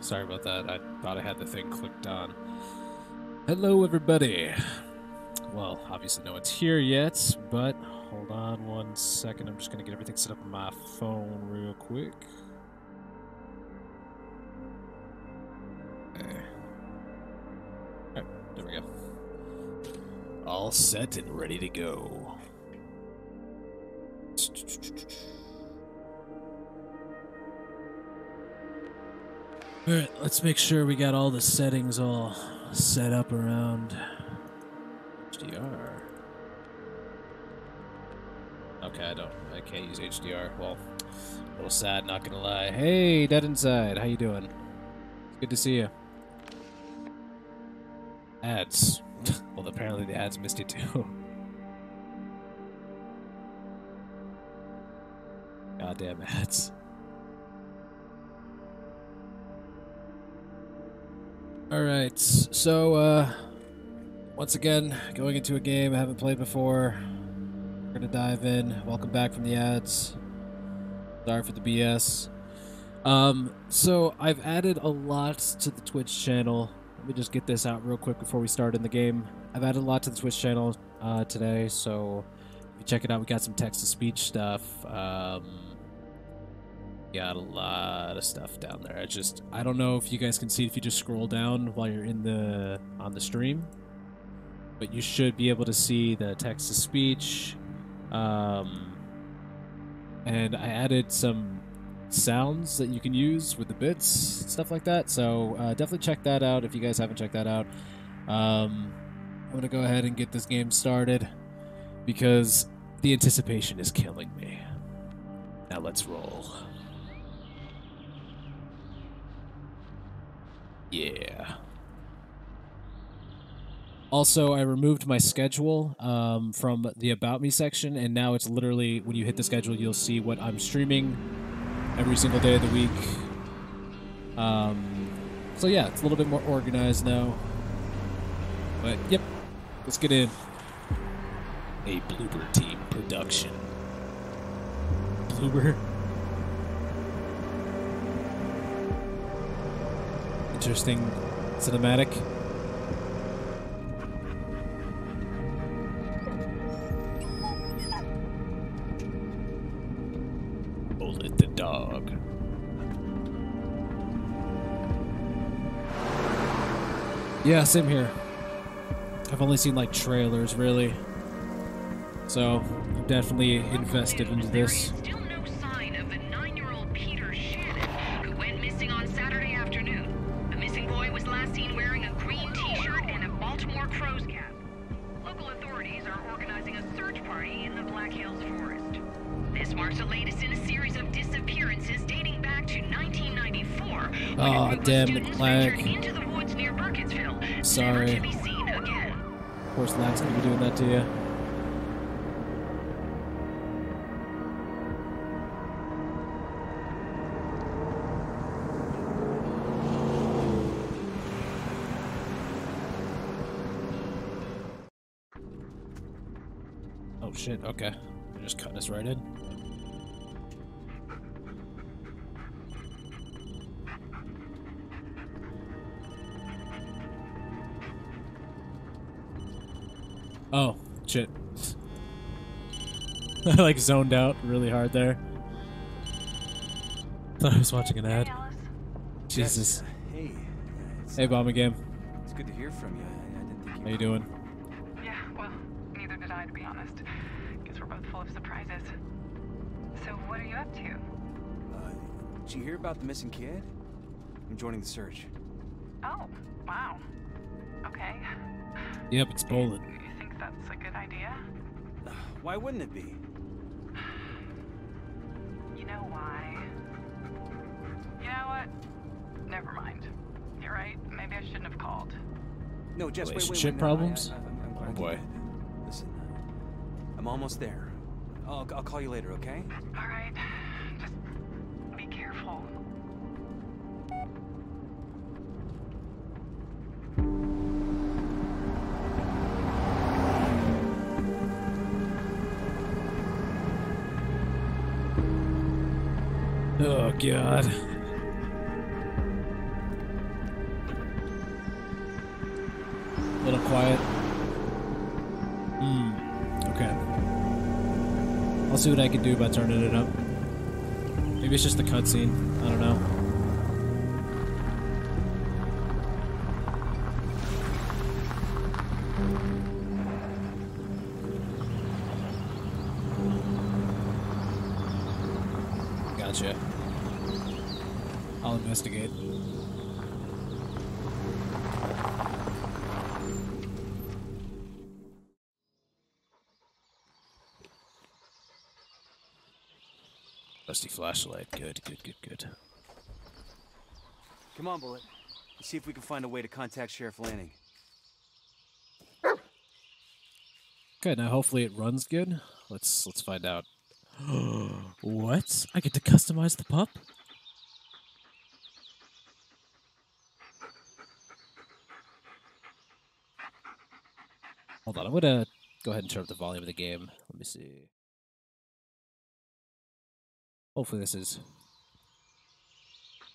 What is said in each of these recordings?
Sorry about that. I thought I had the thing clicked on. Hello, everybody. Well, obviously no one's here yet, but hold on one second. I'm just gonna get everything set up on my phone real quick. Okay. Alright, there we go. All set and ready to go. Alright, let's make sure we got all the settings all set up around HDR. Okay, I don't I can't use HDR. Well, a little sad, not gonna lie. Hey, Dead Inside, how you doing? It's good to see you. Ads. well, apparently the ads missed you too. Goddamn ads. All right, so uh, once again, going into a game I haven't played before. We're gonna dive in. Welcome back from the ads. Sorry for the BS. Um, so I've added a lot to the Twitch channel. Let me just get this out real quick before we start in the game. I've added a lot to the Twitch channel uh, today, so if you check it out, we got some text-to-speech stuff. Um, got a lot of stuff down there. I just I don't know if you guys can see if you just scroll down while you're in the on the stream, but you should be able to see the text to speech. Um, and I added some sounds that you can use with the bits, stuff like that. So uh, definitely check that out if you guys haven't checked that out. Um, I'm gonna go ahead and get this game started because the anticipation is killing me. Now let's roll. Yeah. Also, I removed my schedule um, from the About Me section, and now it's literally when you hit the schedule, you'll see what I'm streaming every single day of the week. Um, so yeah, it's a little bit more organized now. But yep, let's get in. A Bloober Team production. Bloober. Interesting cinematic. Bullet the dog. Yeah, same here. I've only seen like trailers, really. So, I'm definitely invested into this. When a Aw, group damn, students lag. ventured into the woods near Burkittsville, Sorry. never to be seen again. Of course, Lag's gonna be doing that to you. Oh shit, okay. Just cutting us right in. I like zoned out really hard there. Thought I was watching an ad. Jesus. Hey. uh, It's, Hey, Bomber Game. it's good to hear from you. I, I didn't think you. How you doing? Yeah, well, neither did I, to be honest. Guess we're both full of surprises. So, what are you up to? Uh, did you hear about the missing kid? I'm joining the search. Oh, wow. Okay. Yep, it's Bolin. You think that's a good idea? Why wouldn't it be? You know why? You know what? Never mind. You're right. Maybe I shouldn't have called. No, Jess, wait, wait, wait. Relationship no, problems? I, I, I'm, I'm Oh, boy. Listen, uh, I'm almost there. I'll, I'll call you later, okay? All right. God. A little quiet. Hmm. Okay. I'll see what I can do by turning it up. Maybe it's just the cutscene. I don't know. Flashlight. Good, good, good, good. Come on, Bullet. Let's see if we can find a way to contact Sheriff Lanning. Okay, now hopefully it runs good. Let's let's find out. what? I get to customize the pup? Hold on, I'm gonna go ahead and turn up the volume of the game. Let me see. Hopefully this is.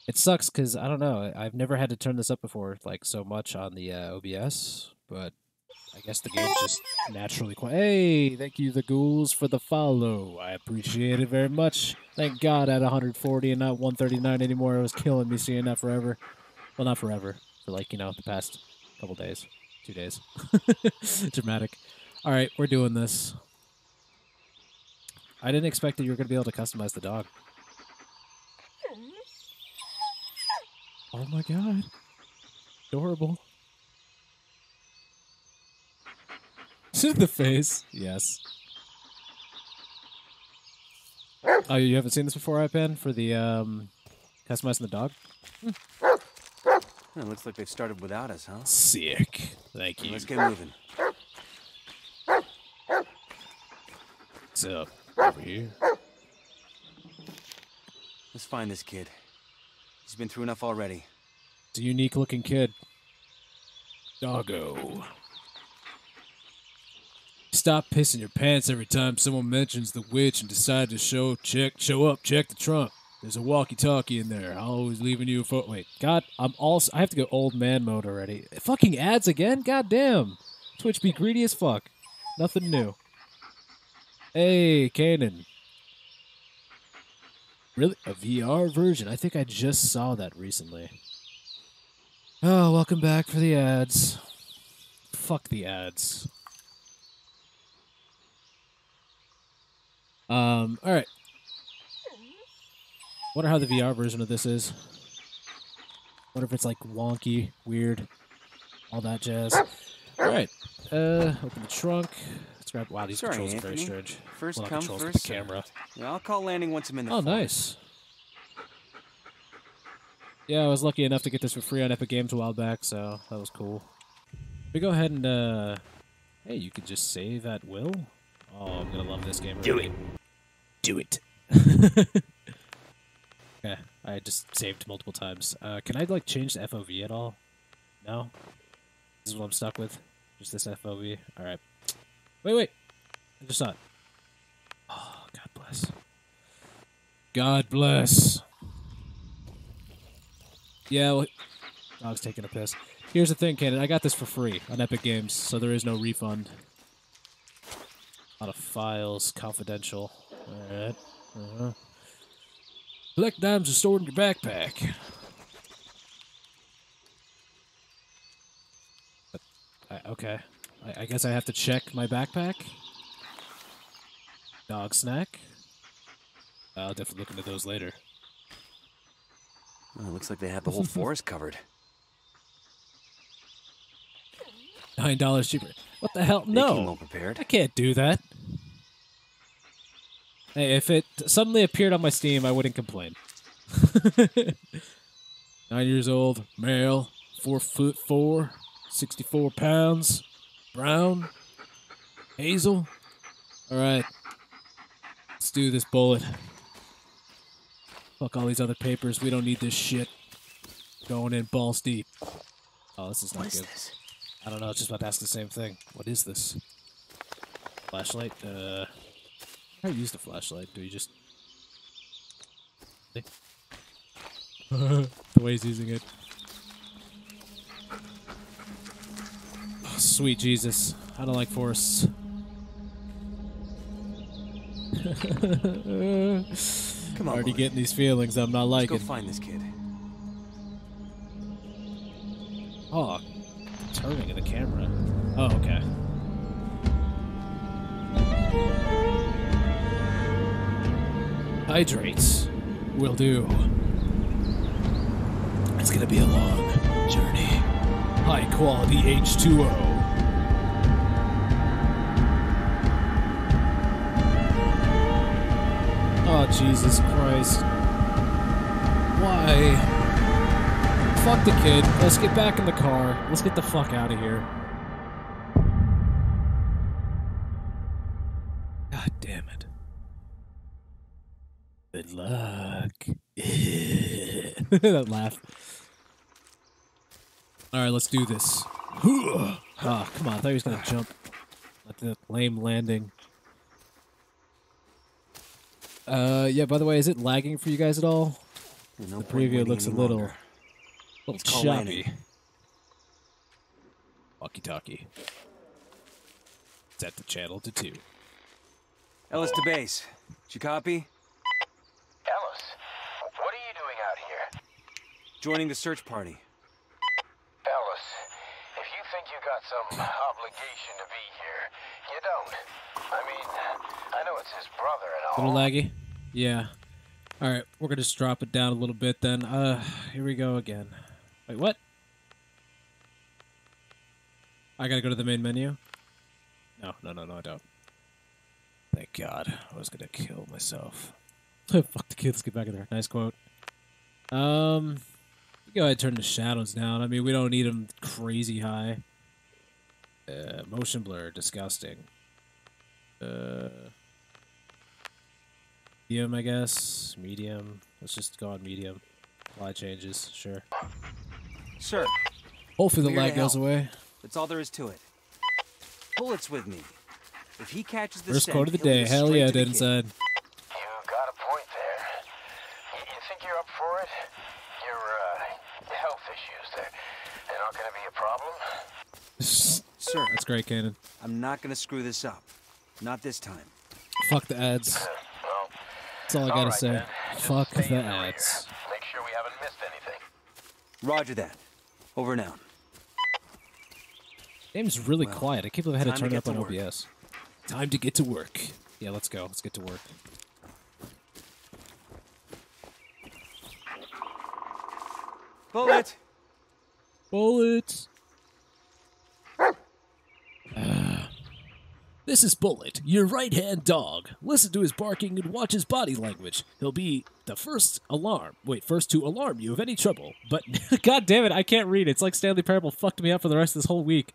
It sucks because I don't know. I've never had to turn this up before, like so much on the uh, OBS, but I guess the game's just naturally quiet. Hey, thank you, the ghouls, for the follow. I appreciate it very much. Thank God at 140 and not 139 anymore. It was killing me seeing that forever. Well, not forever. For like, you know, the past couple days. Two days. Dramatic. All right, we're doing this. I didn't expect that you were going to be able to customize the dog. Oh my god. Adorable. the face. Yes. Oh, you haven't seen this before, iPad? For the um, customizing the dog? Huh, looks like they've started without us, huh? Sick. Thank you. Let's get moving. What's up? Over here. Let's find this kid. He's been through enough already. It's a unique looking kid. Doggo. Stop pissing your pants every time someone mentions the witch and decide to show check show up, check the trunk. There's a walkie-talkie in there. I'll always leaving you a foot. Wait, God, I'm also. I have to go old man mode already. Fucking ads again. God damn. Twitch be greedy as fuck. Nothing new. Hey, Kanan. Really? A VR version? I think I just saw that recently. Oh, welcome back for the ads. Fuck the ads. Um, alright. Wonder how the VR version of this is. Wonder if it's like wonky, weird, all that jazz. Alright. Uh, open the trunk. Let's grab. Wow, these Sorry, controls are very strange. First Well, come, controls, first the camera. served. Yeah, I'll call landing once I'm in the Oh, fort. nice. Yeah, I was lucky enough to get this for free on Epic Games a while back, so that was cool. We go ahead and uh hey, you could just save at will. Oh, I'm gonna love this game. Do already. Do it. okay, I just saved multiple times. Uh, can I like change the FOV at all? No. This is what I'm stuck with. Just this FOV. All right. Wait, wait. I just saw it. Oh, God bless. God bless. Yeah, well, dog's taking a piss. Here's the thing, Cannon. I got this for free on Epic Games, so there is no refund. A lot of files, confidential. Alright. Uh-huh. Collect dimes are stored in your backpack. Okay. I, I guess I have to check my backpack. Dog snack. I'll definitely look into those later. Oh, it looks like they have the whole forest covered. Nine dollars cheaper. What the hell? They No, well prepared. I can't do that. Hey, if it suddenly appeared on my Steam, I wouldn't complain. Nine years old, male, four foot four, 64 pounds, brown, hazel. All right, let's do this bullet. Fuck all these other papers. We don't need this shit. Going in balls deep. Oh, this is not What is good. this? I don't know. I was just about to ask the same thing. What is this? Flashlight? Uh, how do you use the flashlight? Do you just the way he's using it? Sweet Jesus. I don't like forests. Come on, Already Bullet. getting these feelings I'm not Let's go liking. find this kid. Oh, turning of the camera. Oh, okay. Hydrates will do. It's gonna be a long journey. High quality H2O. Oh, ah, Jesus Christ. Why? Fuck the kid. Let's get back in the car. Let's get the fuck out of here. God damn it. Good luck. that laugh. Alright, let's do this. Oh, come on. I thought he was going to jump. Let the lame landing. Uh, yeah, by the way, is it lagging for you guys at all? No The preview looks a little, longer. little call choppy. Walkie talkie. Set the channel to two. Ellis to base. Did you copy? Ellis, what are you doing out here? Joining the search party. Ellis, if you think you got some obligation to be here, you don't. I mean, I know it's his brother and all. little laggy? Yeah. Alright, we're gonna just drop it down a little bit then. Uh, here we go again. Wait, what? I gotta go to the main menu? No, no, no, no, I don't. Thank God. I was gonna kill myself. Fuck the kids, get back in there. Nice quote. Um, go ahead and turn the shadows down. I mean, we don't need them crazy high. Uh, motion blur, disgusting. Uh, medium, I guess. Medium. Let's just go on medium. Apply changes, sure. Sir, Hopefully the We're here lag goes away. that's all there is to it. Bullet's with me. If he catches the First scent, quote of the day. Hell yeah, to dead inside. You got a point there. You, you think you're up for it? Your, uh, health issues, they're, they're not gonna be a problem? Sir, That's great, Cannon. I'm not gonna screw this up. Not this time. Fuck the ads. Well, That's all I gotta right say. then. Fuck the in the rear. ads. Make sure we haven't missed anything. Roger that. Over and out. Game's really Well, quiet. I can't believe I had to time to turn it up on work. OBS. Time to get to work. Yeah, let's go. Let's get to work. Bullet! Bullet. This is Bullet, your right hand dog. Listen to his barking and watch his body language. He'll be the first alarm. Wait, first to alarm you of any trouble. But god damn it, I can't read. It's like Stanley Parable fucked me up for the rest of this whole week.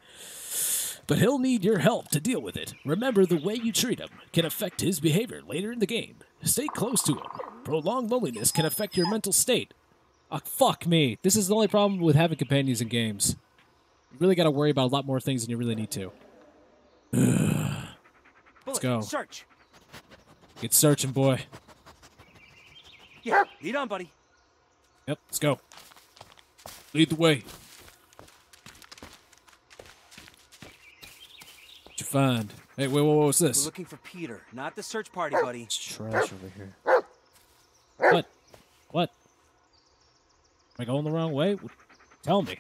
But he'll need your help to deal with it. Remember, the way you treat him can affect his behavior later in the game. Stay close to him. Prolonged loneliness can affect your mental state. Ah, fuck me. This is the only problem with having companions in games. You really got to worry about a lot more things than you really need to. Bullet, go. search! Get searching, boy. Yeah, lead on, buddy. Yep, let's go. Lead the way. What'd you find? Hey, wait, wait, what's We're this? looking for Peter, not the search party, oh, buddy. It's trash over here. What? What? Am I going the wrong way? Tell me.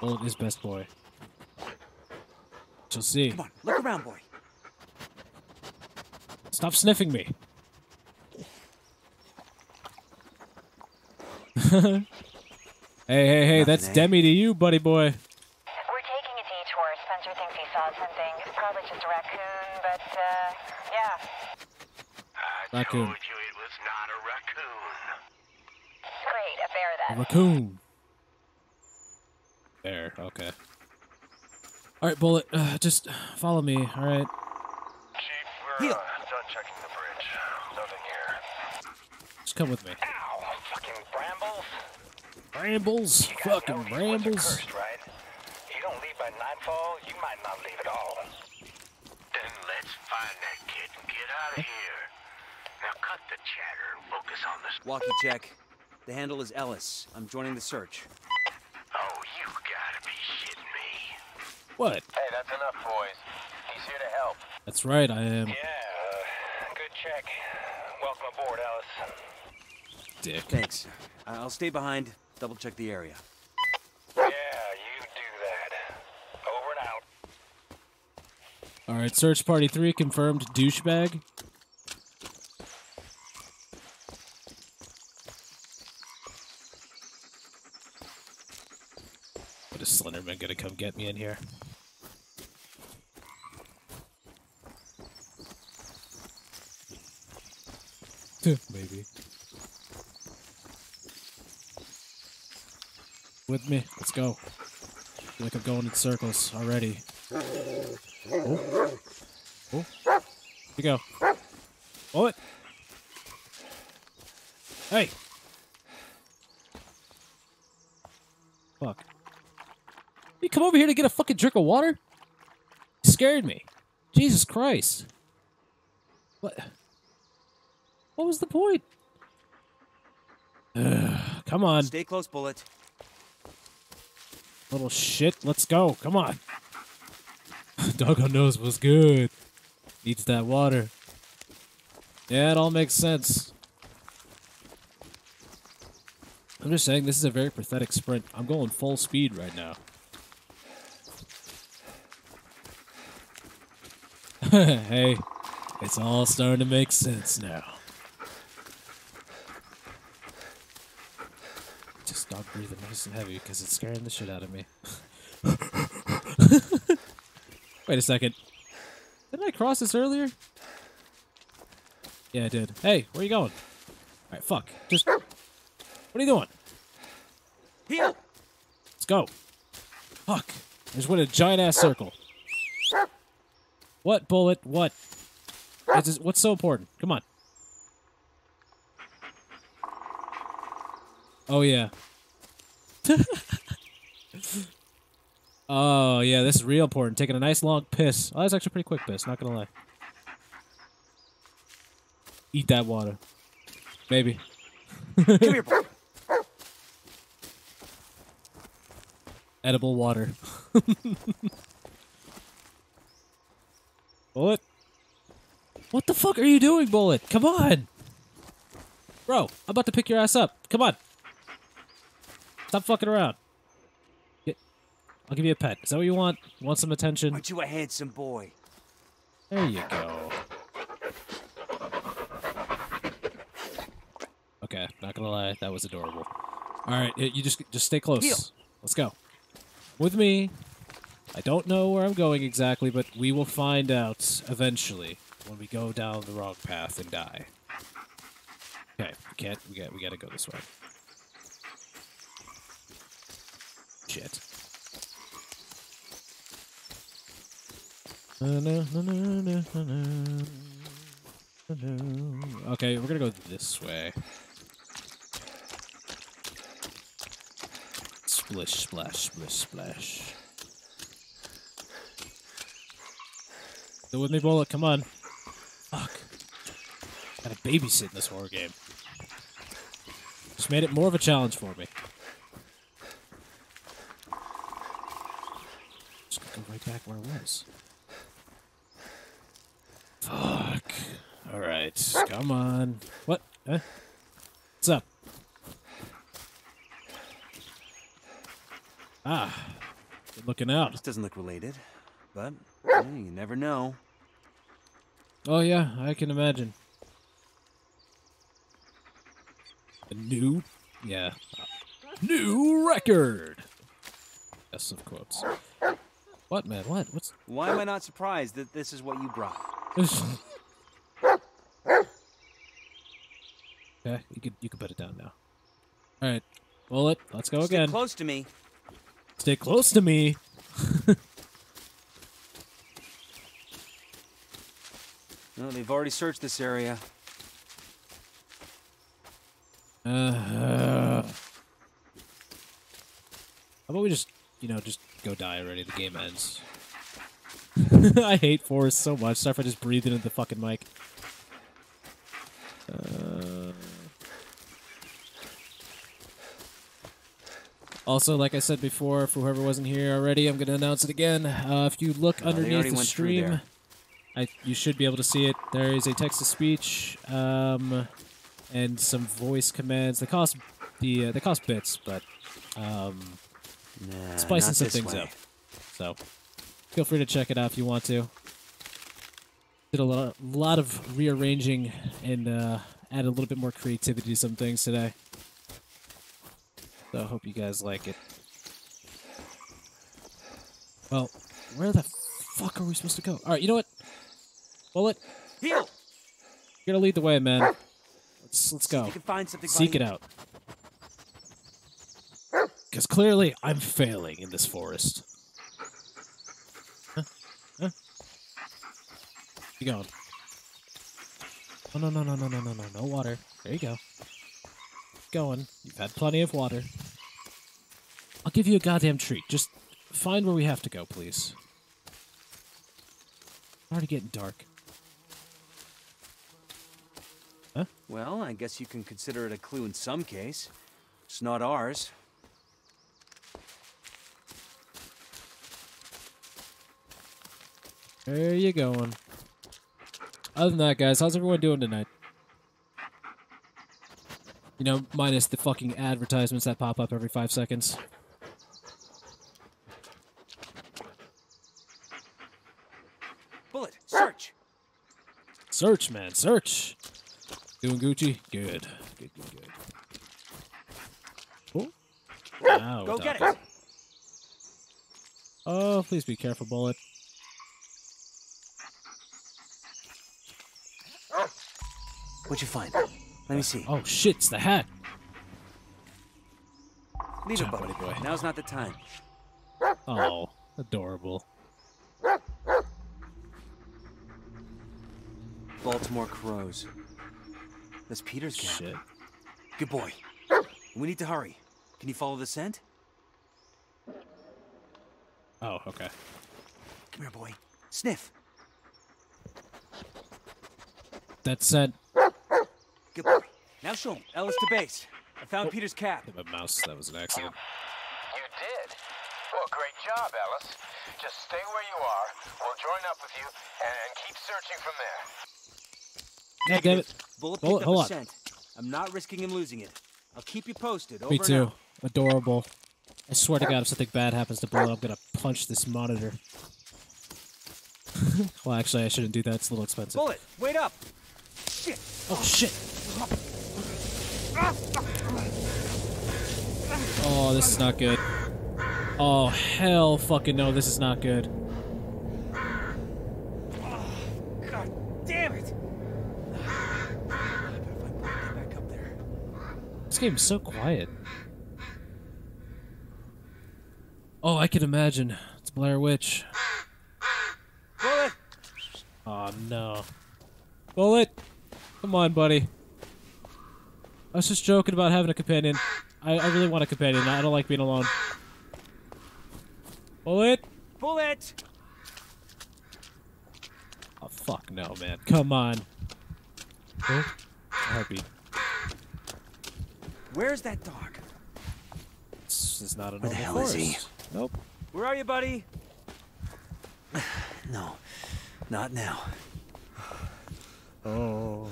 Bullet is best boy. You'll see. Come on, look around, boy. Stop sniffing me. hey, hey, hey, that's Nothing? Demi to you, buddy boy. We're taking a detour. Spencer thinks he saw something. Probably just a raccoon, but, uh, yeah. I Raccoon. told you it was not a raccoon. Great, a bear A raccoon. There, okay. Alright, Bullet, uh, just follow me, alright? Chief, we're Heel. uh, done checking the bridge. Nothing here. Just come with me. Ow! Fucking brambles. Brambles, fucking know these ones are brambles. Cursed, right? You don't leave by nightfall, you might not leave at all. Then let's find that kid and get out of here. Now cut the chatter and focus on this. Walkie check. The handle is Ellis. I'm joining the search. Oh, you gotta be shitting me. What? Hey, that's enough, boys. He's here to help. That's right, I am. Yeah, uh, good check. Welcome aboard, Ellis. Dick. Thanks. I- I'll stay behind, double check the area. Yeah, you do that. Over and out. All right, search party three confirmed. Douchebag. What is Slenderman gonna come get me in here? Maybe. With me. Let's go. like I'm going in circles already. Oh. Oh. Here you go. What? Hey! Fuck. You come over here to get a fucking drink of water? You scared me. Jesus Christ. What? What was the point? Ugh, come on, Stay close, Bullet. little shit. Let's go. Come on. Doggone knows what's good. Needs that water. Yeah, it all makes sense. I'm just saying, this is a very pathetic sprint. I'm going full speed right now. hey, it's all starting to make sense now. Just stop breathing nice and heavy because it's scaring the shit out of me. Wait a second. Didn't I cross this earlier? Yeah, I did. Hey, where you going? Alright, fuck. Just. What are you doing? Heal! Let's go. Fuck. I just went a giant ass circle. What, bullet? What? Just- what's so important? Come on. Oh, yeah. Oh, yeah, this is real important. Taking a nice long piss. Oh, that's actually a pretty quick piss, not gonna lie. Eat that water. Maybe. Come here, Bullet. edible water. Bullet? What the fuck are you doing, Bullet? Come on! Bro, I'm about to pick your ass up. Come on. Stop fucking around. Get, I'll give you a pet. Is that what you want? Want some attention? Aren't you a handsome boy? There you go. Okay, not gonna lie, that was adorable. All right, you just just stay close. Heel. Let's go. With me. I don't know where I'm going exactly, but we will find out eventually when we go down the wrong path and die. Okay, we can't. We got. We got to go this way. Na-na. Okay, we're gonna go this way. Splish, splash, splish, splash. Go with me, Bullet. Come on. Fuck. Gotta babysit this horror game. Just made it more of a challenge for me. Just gonna go right back where I was. Fuck. Alright. Come on. What? Huh? What's up? Ah. Good looking out. This doesn't look related, but you never know. Oh yeah, I can imagine. A new, yeah, new record. Yes, of quotes. What man? What? What's? Why am I not surprised that this is what you brought? okay, you could you could put it down now. All right, bullet. Let's go Stay again. close to me. Stay close to me. No, they've already searched this area. Uh, how about we just, you know, just go die already? The game ends. I hate Forrest so much. Sorry if I just breathed into the fucking mic. Uh, Also, like I said before, for whoever wasn't here already, I'm going to announce it again. Uh, if you look underneath the stream. I, you should be able to see it. There is a text to speech um, and some voice commands. They cost the uh, they cost bits, but um, Nah, spicing not some this things way. up. So feel free to check it out if you want to. Did a lot, lot of rearranging and uh, add a little bit more creativity to some things today. So I hope you guys like it. Well, where the fuck are we supposed to go? All right, you know what? Bullet, Heal. you're gonna lead the way, man. Let's let's go. You can find something. Seek it buddy. out. Because clearly I'm failing in this forest. Huh? Huh? You going? Oh, no, no, no, no, no, no, no, no water. There you go. Going. You've had plenty of water. I'll give you a goddamn treat. Just find where we have to go, please. Already getting dark. Huh? Well, I guess you can consider it a clue in some case. It's not ours. There you going. Other than that, guys, how's everyone doing tonight? You know, minus the fucking advertisements that pop up every five seconds. Bullet, search. Search, man, search. Doing Gucci? Good. Good, good, good. Oh. Now, Go get it. Oh, please be careful, Bullet. What'd you find? Let me see. Oh, shit, it's the hat. Leave it, buddy. buddy boy. Now's not the time. Oh, adorable. Baltimore crows. That's Peter's cat. Shit. Good boy. We need to hurry. Can you follow the scent? Oh, okay. Come here, boy. Sniff. That scent. Good boy. Now show him. Ellis to base. I found oh. Peter's cap. My mouse, that was an accident. You did? Well, great job, Ellis. Just stay where you are. We'll join up with you and keep searching from there. God damn it. Bullet Bullet, picked up hold a on. scent. I'm not risking him losing it. I'll keep you posted. Over Me too. out. Adorable. I swear to God, if something bad happens to Bullet, I'm gonna punch this monitor. well, actually, I shouldn't do that. It's a little expensive. Bullet, wait up. Shit. Oh shit! Oh, this is not good. Oh hell, fucking no! This is not good. God damn it. I better find Bullet and get back up there. This game's so quiet. Oh, I can imagine. It's Blair Witch. Bullet. Oh no. Bullet! Come on, buddy. I was just joking about having a companion. I, I really want a companion. I don't like being alone. Bullet! Bullet. Oh, fuck no, man. Come on. Heartbeat. Where's that dog? This is not a Where the normal hell is he? Nope. Where are you, buddy? no, not now. Oh.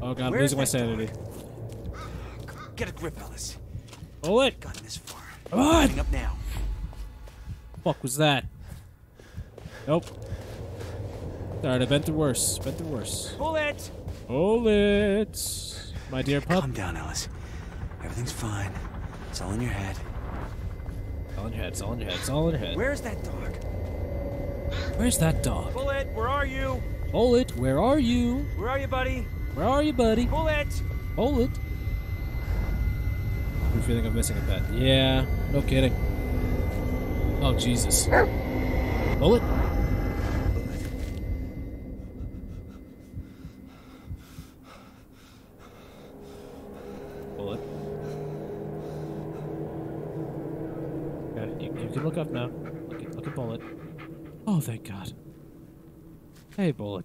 Oh god, I'm losing my sanity. Get a grip, Ellis. Bullet! Gotten this oh, far. Come on! Up now. fuck was that? Nope. Alright, I've been through worse. Been through worse. Bullet. Bullets! My dear pup. Calm down, Ellis. Everything's fine. It's all in your head. It's all in your head, it's all in your head, it's all in your head. Where's that dog? Where's that dog? Bullet, where are you? Bullet, where are you? Where are you, buddy? Where are you, buddy? Bullet. Bullet. I'm feeling I'm missing a pet. Yeah, no kidding. Oh, Jesus. Bullet? Bullet. Got it. You, you can look up now. Look at, look at Bullet. Oh, thank God. Hey, Bullet.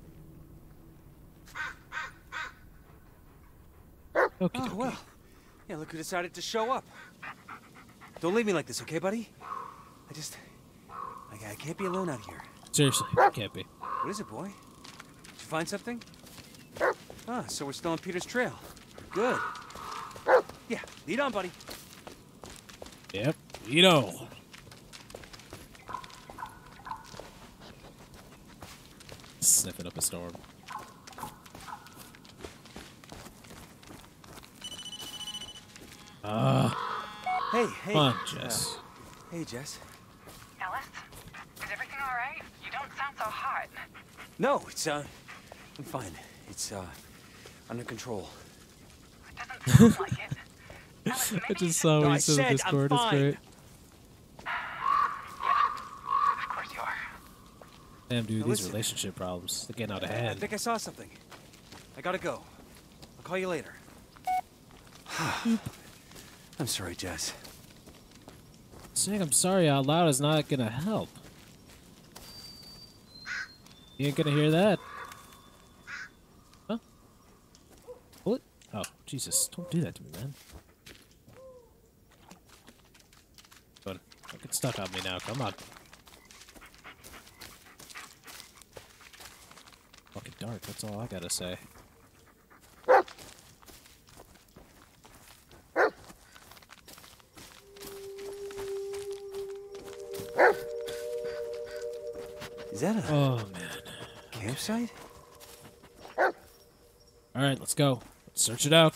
Okay. Oh, well. Yeah, look who decided to show up. Don't leave me like this, okay, buddy? I just... I, I can't be alone out here. Seriously, I can't be. What is it, boy? Did you find something? Ah, so we're still on Peter's trail. Good. Yeah, lead on, buddy. Yep, you know. Sniffing up a storm. Ah, Hey, hey. come on, uh, Jess. hey, Jess. Ellis? Is everything alright? You don't sound so hot. No, it's, uh... I'm fine. It's, uh... Under control. It doesn't sound like it. Ellis, maybe I just should- saw No, what I he said in Discord. It's fine. great. Of course you are. Damn, dude, Now these listen. relationship problems. They're getting out of hand. I think I saw something. I gotta go. I'll call you later. I'm sorry, Jess. Saying I'm sorry out loud is not gonna help. You ain't gonna hear that. Huh? What? Oh, Jesus. Don't do that to me, man. Don't get stuck on me now. Come on. Fucking dark. That's all I gotta say. That a Oh, man. campsite? Alright, let's go. Let's search it out.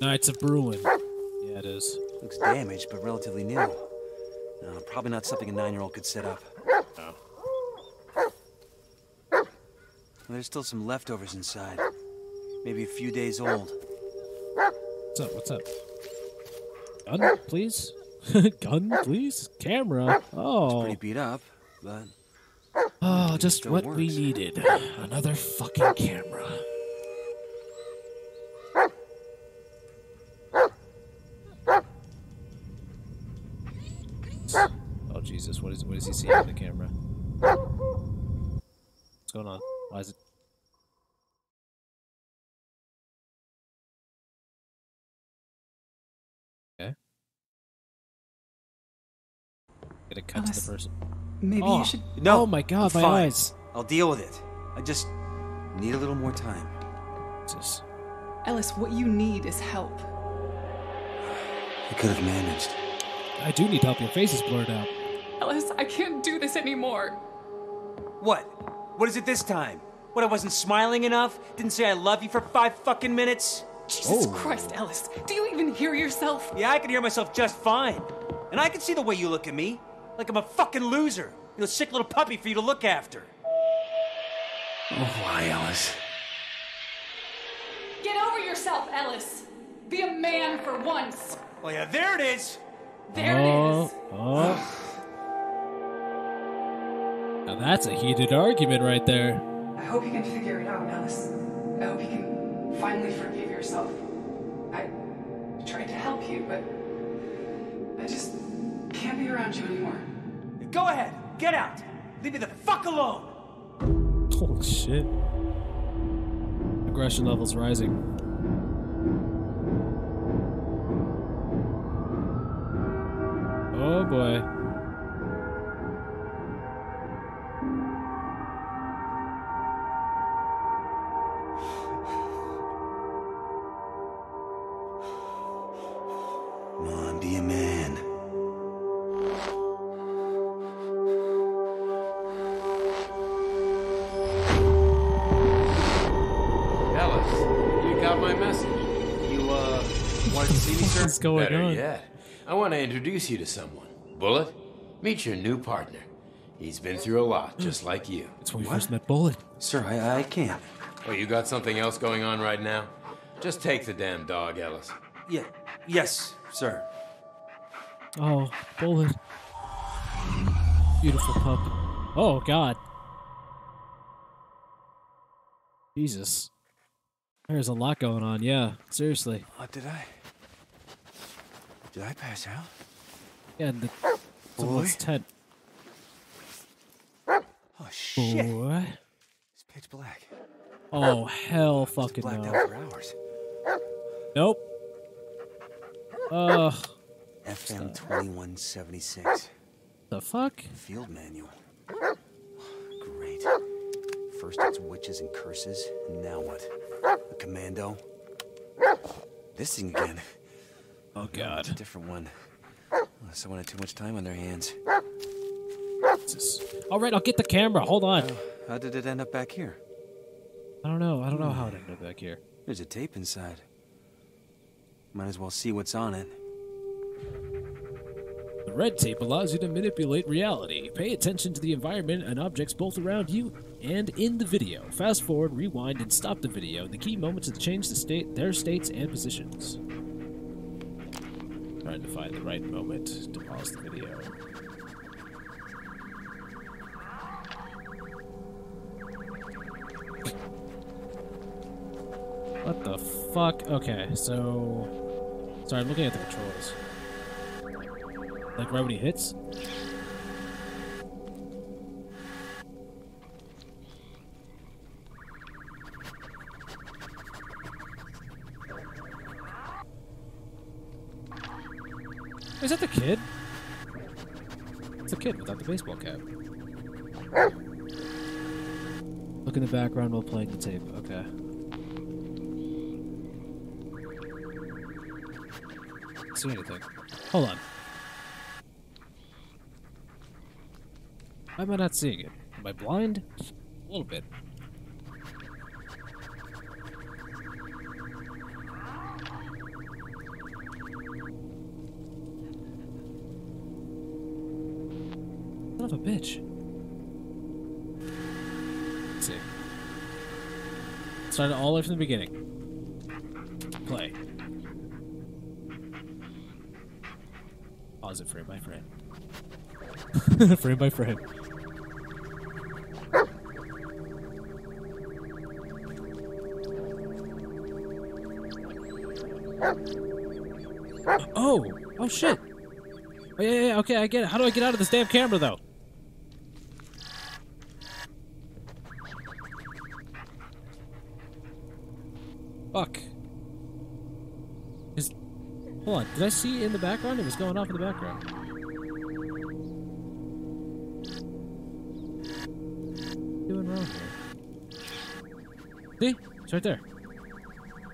Knights of Bruin. Yeah, it is. Looks damaged, but relatively new. No, probably not something a nine-year-old could set up. No. There's still some leftovers inside. Maybe a few days old. What's up? What's up? Gun, please? Gun, please? Camera? Oh. It's Pretty oh. beat up, but Oh, just still what we needed. Another fucking camera. Oh Jesus! What is what does he seeing on the camera? What's going on? Why is it? Okay. Get a cut oh, to the person. Maybe oh. you ah. should. no. Oh my God! I'm My fine. eyes. I'll deal with it. I just need a little more time. Jesus. Ellis, what you need is help. I could have managed. I do need help. Your face is blurred out. Ellis, I can't do this anymore. What? What is it this time? What, I wasn't smiling enough? Didn't say I love you for five fucking minutes? Jesus Oh. Christ, Ellis. Do you even hear yourself? Yeah, I can hear myself just fine. And I can see the way you look at me. Like I'm a fucking loser. You know, sick little puppy for you to look after. Oh, why, Alice? Get over yourself, Ellis. Be a man for once. Oh, yeah, there it is. There oh, it is. Oh. Now that's a heated argument right there. I hope you can figure it out, Ellis. I hope you can finally forgive yourself. I tried to help you, but I just can't be around you anymore. Go ahead. Get out. Leave me the fuck alone. Holy shit. Aggression levels rising. Oh boy. What's going Better on? yet, I want to introduce you to someone. Bullet, meet your new partner. He's been through a lot, hmm. just like you. It's when we first met Bullet. Sir, I, I can't. Oh, you got something else going on right now? Just take the damn dog, Ellis. Yeah, yes, sir. Oh, Bullet. Beautiful pup. Oh god. Jesus. There's a lot going on, yeah. Seriously. What did I? Did I pass out? Yeah, the someone's tent. Oh shit! Boy. It's pitch black. Oh hell fucking Blacked no. out for hours. Nope. Ugh. FM 2176. The fuck? Field manual. Great. First it's witches and curses, and now what? A commando? This thing again. Oh It's a god. different one. Someone had too much time on their hands. Jesus. All right, I'll get the camera. Hold on. How did it end up back here? I don't know. I don't know how it ended up back here. There's a tape inside. Might as well see what's on it. The red tape allows you to manipulate reality. Pay attention to the environment and objects both around you and in the video. Fast forward, rewind, and stop the video. The key moments to change the state, their states and positions. Trying to find the right moment to pause the video. What the fuck? Okay, so. Sorry, I'm looking at the controls. Like right when he hits? Is that the kid? It's the kid without the baseball cap. Look in the background while playing the tape. Okay. See anything? Hold on. Why am I not seeing it? Am I blind? A little bit. Son of a bitch. Let's see. Start all the way from the beginning. Play. Pause it frame by frame. frame by frame. Oh! Oh shit! Oh, yeah, yeah, yeah, okay, I get it. How do I get out of this damn camera, though? Fuck. Is... Hold on, did I see in the background? It was going off in the background. doing wrong here? See? It's right there.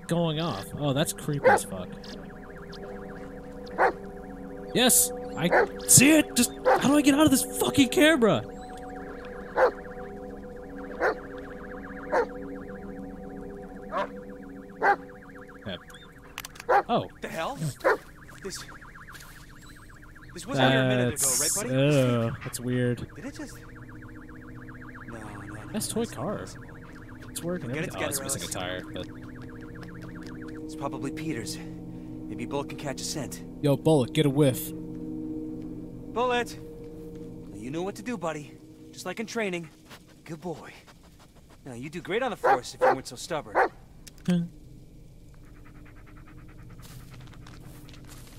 Going off. Oh, that's creepy as fuck. Yes! I see it! Just how do I get out of this fucking camera? Minute ago, that's buddy? uh, that's weird. Did it just? No, no, no. Nice toy car. It's working. Get it everything- oh, it's missing a tire. But It's probably Peters. Maybe Bullet can catch a scent. yo, bullet, get a whiff. Bullet! You know what to do, buddy. Just like in training. Good boy. Now, you'd do great on the force if you weren't so stubborn.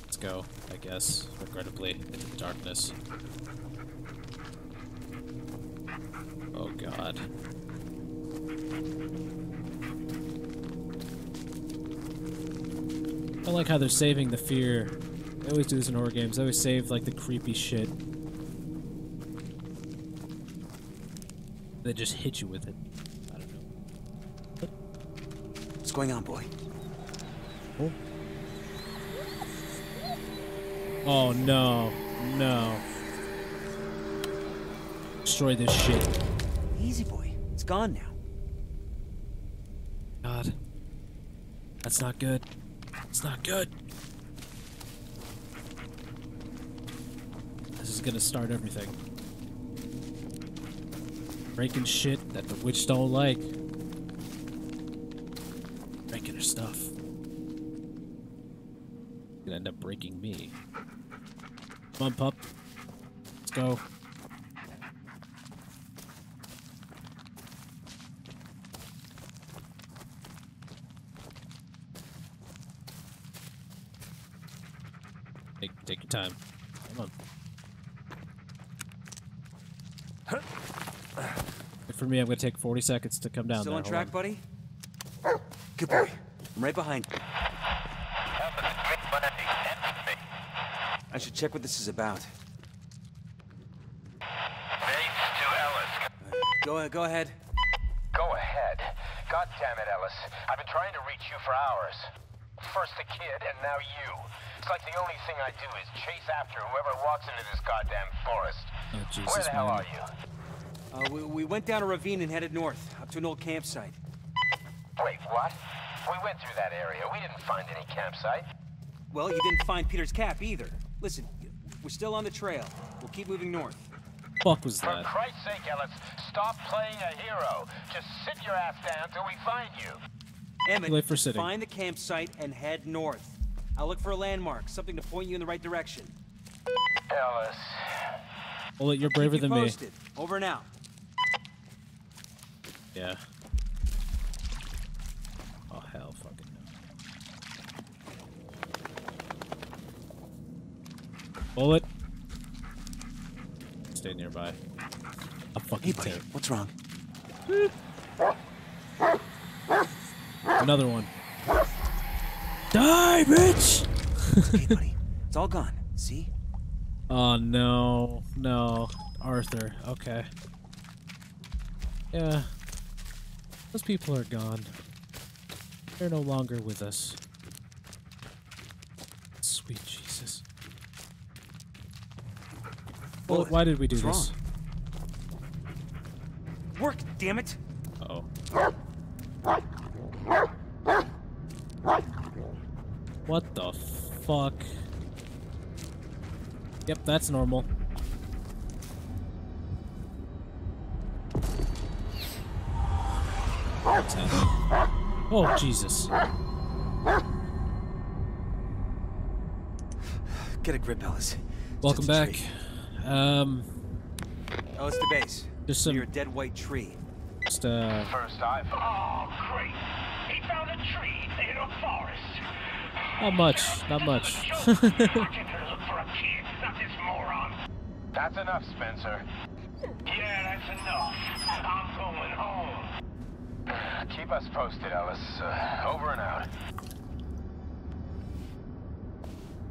Let's go. Guess, regrettably, into the darkness. Oh god. I like how they're saving the fear. They always do this in horror games. They always save like the creepy shit. They just hit you with it. I don't know. What's going on, boy? Oh no. No. Destroy this shit. Easy, boy. It's gone now. God. That's not good. It's not good. This is gonna start everything. Breaking shit that the witch don't like. Breaking her stuff. Gonna end up breaking me. On, pup. Let's go. Take, take your time. Come on. For me, I'm gonna take 40 seconds to come down Still there. on Hold track, buddy? Good boy. I'm right behind you. I should check what this is about. Base to Ellis. Go, go ahead. Go ahead. God damn it, Ellis. I've been trying to reach you for hours. First the kid, and now you. It's like the only thing I do is chase after whoever walks into this goddamn forest. Oh, Where Jesus, the hell man. are you? Uh, we, we went down a ravine and headed north, up to an old campsite. Wait, what? We went through that area. We didn't find any campsite. Well, you didn't find Peter's cap either. Listen, we're still on the trail. We'll keep moving north. Fuck was that? For? Christ's sake, Ellis, stop playing a hero. Just sit your ass down till we find you. Emmett, Late for sitting. find the campsite and head north. I'll look for a landmark, something to point you in the right direction. Ellis. Bullet, you're braver you than me. posted. Over now. Yeah. Oh hell, fucking no. Bullet. Stay nearby. A fucking Hey, buddy, tape. what's wrong? Another one. Die, bitch! hey, buddy, it's all gone. See? Oh no, no, Arthur. Okay. Yeah. Those people are gone. They're no longer with us. Sweet Jesus. Well, why did we do what's this? Work, damn it! Oh. What the fuck? Yep, that's normal. Oh, Jesus. Get a grip, Ellis. It's Welcome back. tree. Um, Ellis to base. Just some- Near a dead white tree. just, uh, First I Oh, great. He found a tree in a forest. not much, not much. I came here look for a kid, not this moron. That's enough, Spencer. Yeah, that's enough. I'm going home. Keep us posted, Ellis. Uh, over and out.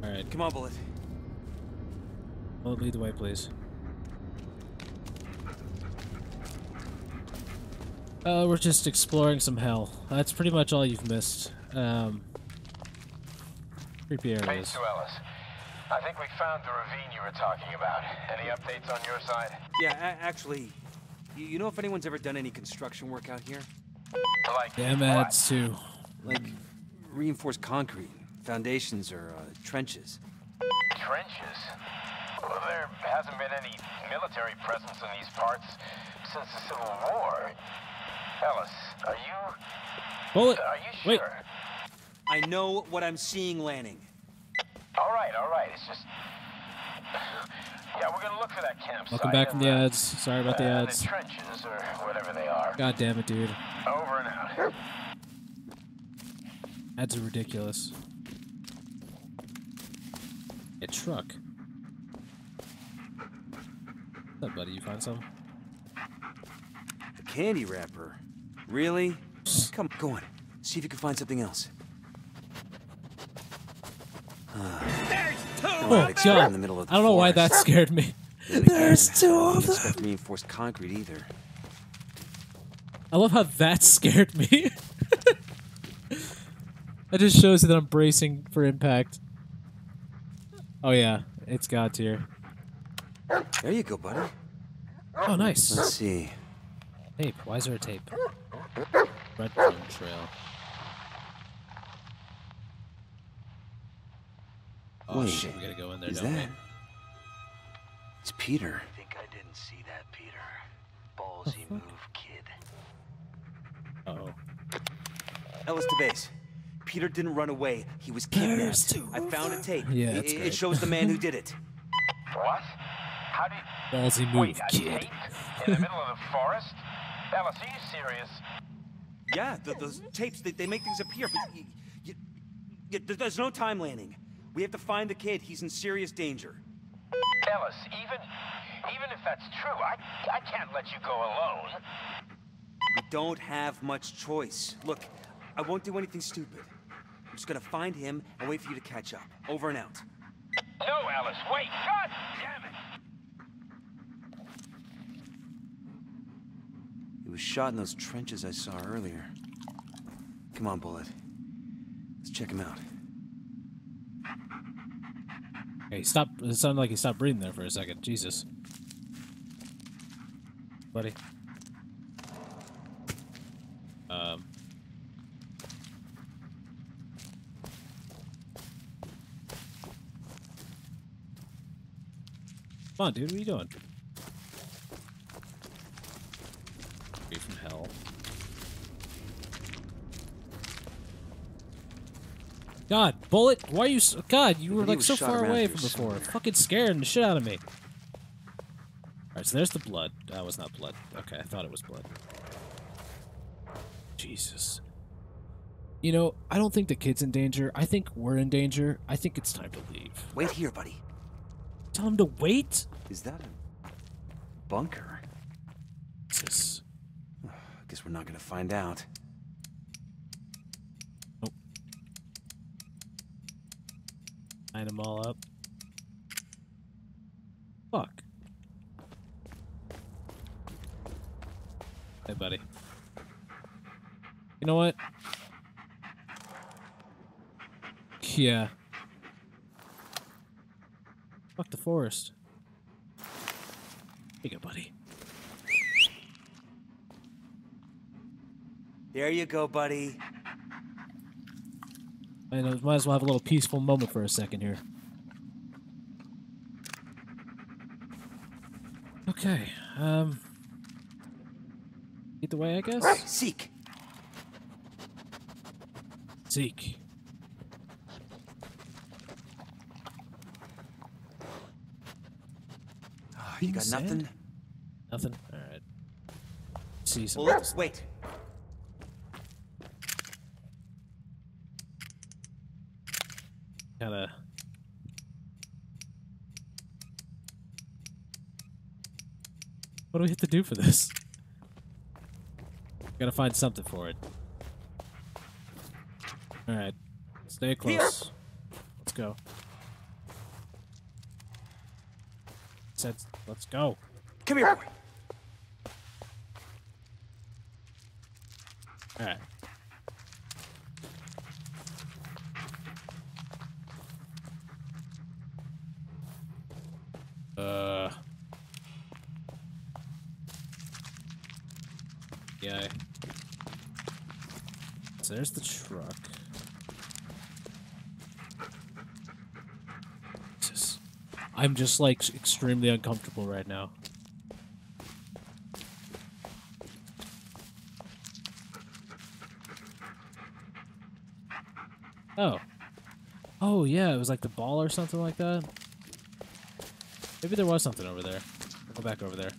Alright, Come on, Bullet. Well, lead the way, please. Uh, we're just exploring some hell. That's pretty much all you've missed. Um, creepy Base areas. to Ellis. I think we found the ravine you were talking about. Any updates on your side? Yeah, a- actually, you, you know if anyone's ever done any construction work out here? Like Damn what? ads too. Like reinforced concrete, foundations, or uh, trenches. Trenches? Well, there hasn't been any military presence in these parts since the Civil War. Ellis, are you... Bullet. Are you sure? Wait. I know what I'm seeing, Lanning. All right, all right. It's just... Yeah, we're gonna look for that campsite. Welcome back from the uh, ads. Sorry about the uh, ads. The trenches, or whatever they are. God damn it, dude. Over and out. Ads are ridiculous. A truck. What's up, buddy? You find some? A candy wrapper. Really? Come, go on. See if you can find something else. Oh, Right, except God. in the middle of the I don't know why that scared me. Then again, There's two I of don't them. expect reinforced concrete either. I love how that scared me. that just shows that I'm bracing for impact. Oh yeah, it's God tier. There you go, buddy. Oh nice. Let's see. Tape. Why is there a tape? Redstone trail. Oh Wait, shit, we gotta go in there, don't that? It's Peter. I think I didn't see that, Peter. Ballsy move, kid. we? Uh oh. Ellis to base. Peter didn't run away. He was There's kidnapped. two I found a tape. Yeah, It- that's it, shows the man who did it. What? How did... Ballsy move, Wait, kid. In the middle of the forest? Ellis, are you serious? Yeah, the, those tapes, they, they make things appear, but y y y there- there's no time landing. We have to find the kid. He's in serious danger. Ellis, even... Even if that's true, I, I can't let you go alone. We don't have much choice. Look, I won't do anything stupid. I'm just gonna find him and wait for you to catch up. Over and out. No, Ellis, wait! God damn it! He was shot in those trenches I saw earlier. Come on, Bullet. Let's check him out. Hey, stop. It sounded like he stopped breathing there for a second. Jesus. Buddy. Um. Come on, dude. What are you doing? Free from hell. God, bullet! Why are you? So, God, you were like so far away from before. somewhere. Fucking scaring the shit out of me. All right, so there's the blood. That was not blood. Okay, I thought it was blood. Jesus. You know, I don't think the kid's in danger. I think we're in danger. I think it's time to leave. Wait here, buddy. Tell him to wait. Is that a bunker? Jesus. I guess we're not gonna find out. Line them all up. Fuck. Hey, buddy. You know what? Yeah. Fuck the forest. Here you go, buddy. There you go, buddy. I know, might as well have a little peaceful moment for a second here. Okay, um... Either way, I guess? Seek. Zeke. Oh, you got Sand? nothing? Nothing? Alright. See some. Bullet, wait. Kinda. What do we have to do for this? Gotta find something for it. Alright. Stay close. Let's go. Said, let's go. Come here, boy. Alright. Uh. Yeah. So there's the truck. Jesus. I'm just like extremely uncomfortable right now. Oh. Oh, yeah, it was like the ball or something like that. Maybe there was something over there. I'll go back over there.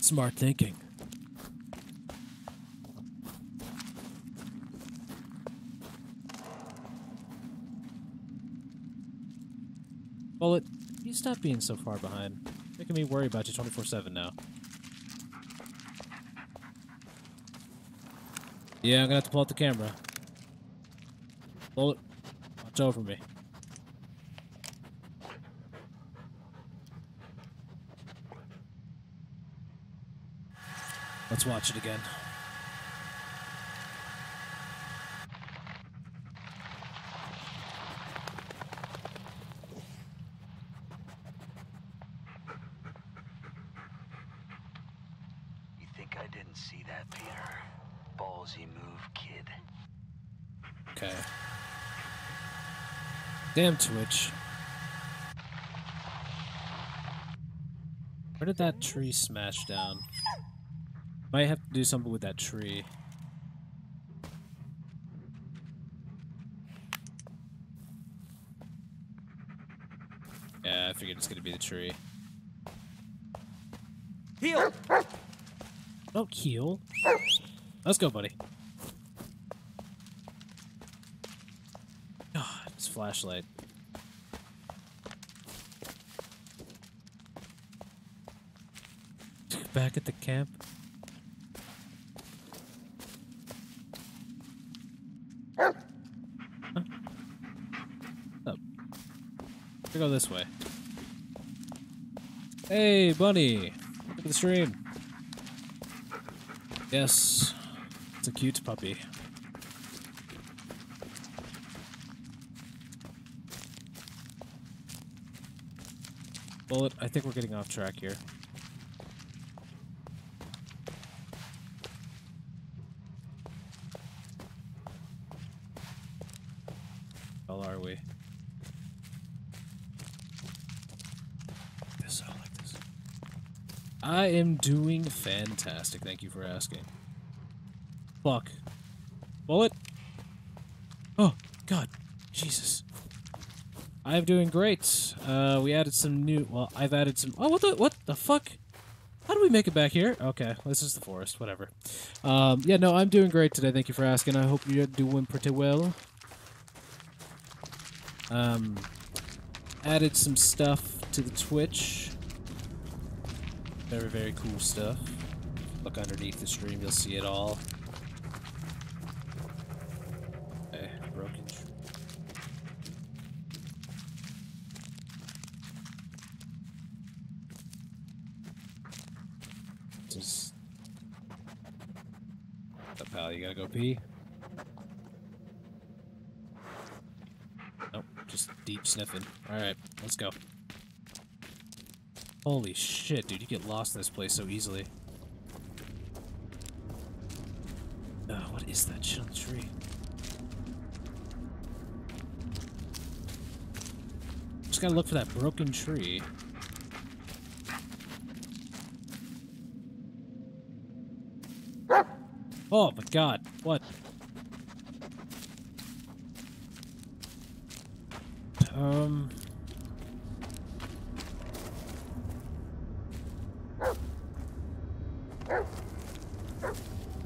Smart thinking. Bullet, you stop being so far behind. Making me worry about you 24 7 now. Yeah, I'm gonna have to pull out the camera. Bullet, watch over me. Let's watch it again. You think I didn't see that, Peter? Ballsy move, kid. Okay. Damn Twitch. Where did that tree smash down? Might have to do something with that tree. Yeah, I figured it's gonna be the tree. Heal! Don't heal. Let's go, buddy. God, this flashlight. Back at the camp. Huh? Oh. We go this way. Hey, bunny. Look at the stream. Yes. It's a cute puppy. Bullet, I think we're getting off track here. How are we? This, I like this. I am doing fantastic. Thank you for asking. Fuck. Bullet? Oh, God. Jesus. I'm doing great. Uh, we added some new. Well, I've added some. Oh, what the? What the fuck? How do we make it back here? Okay, this is the forest. Whatever. Um, yeah, no, I'm doing great today. Thank you for asking. I hope you're doing pretty well. Um, added some stuff to the Twitch. Very, very cool stuff. Look underneath the stream, you'll see it all. Okay, broken. tr- This is. What's up, pal? You gotta go pee? Nope, just deep sniffing. Alright, let's go. Holy shit, dude, you get lost in this place so easily. Uh, what is that shit on the tree? Just gotta look for that broken tree. Oh my god, what? Um.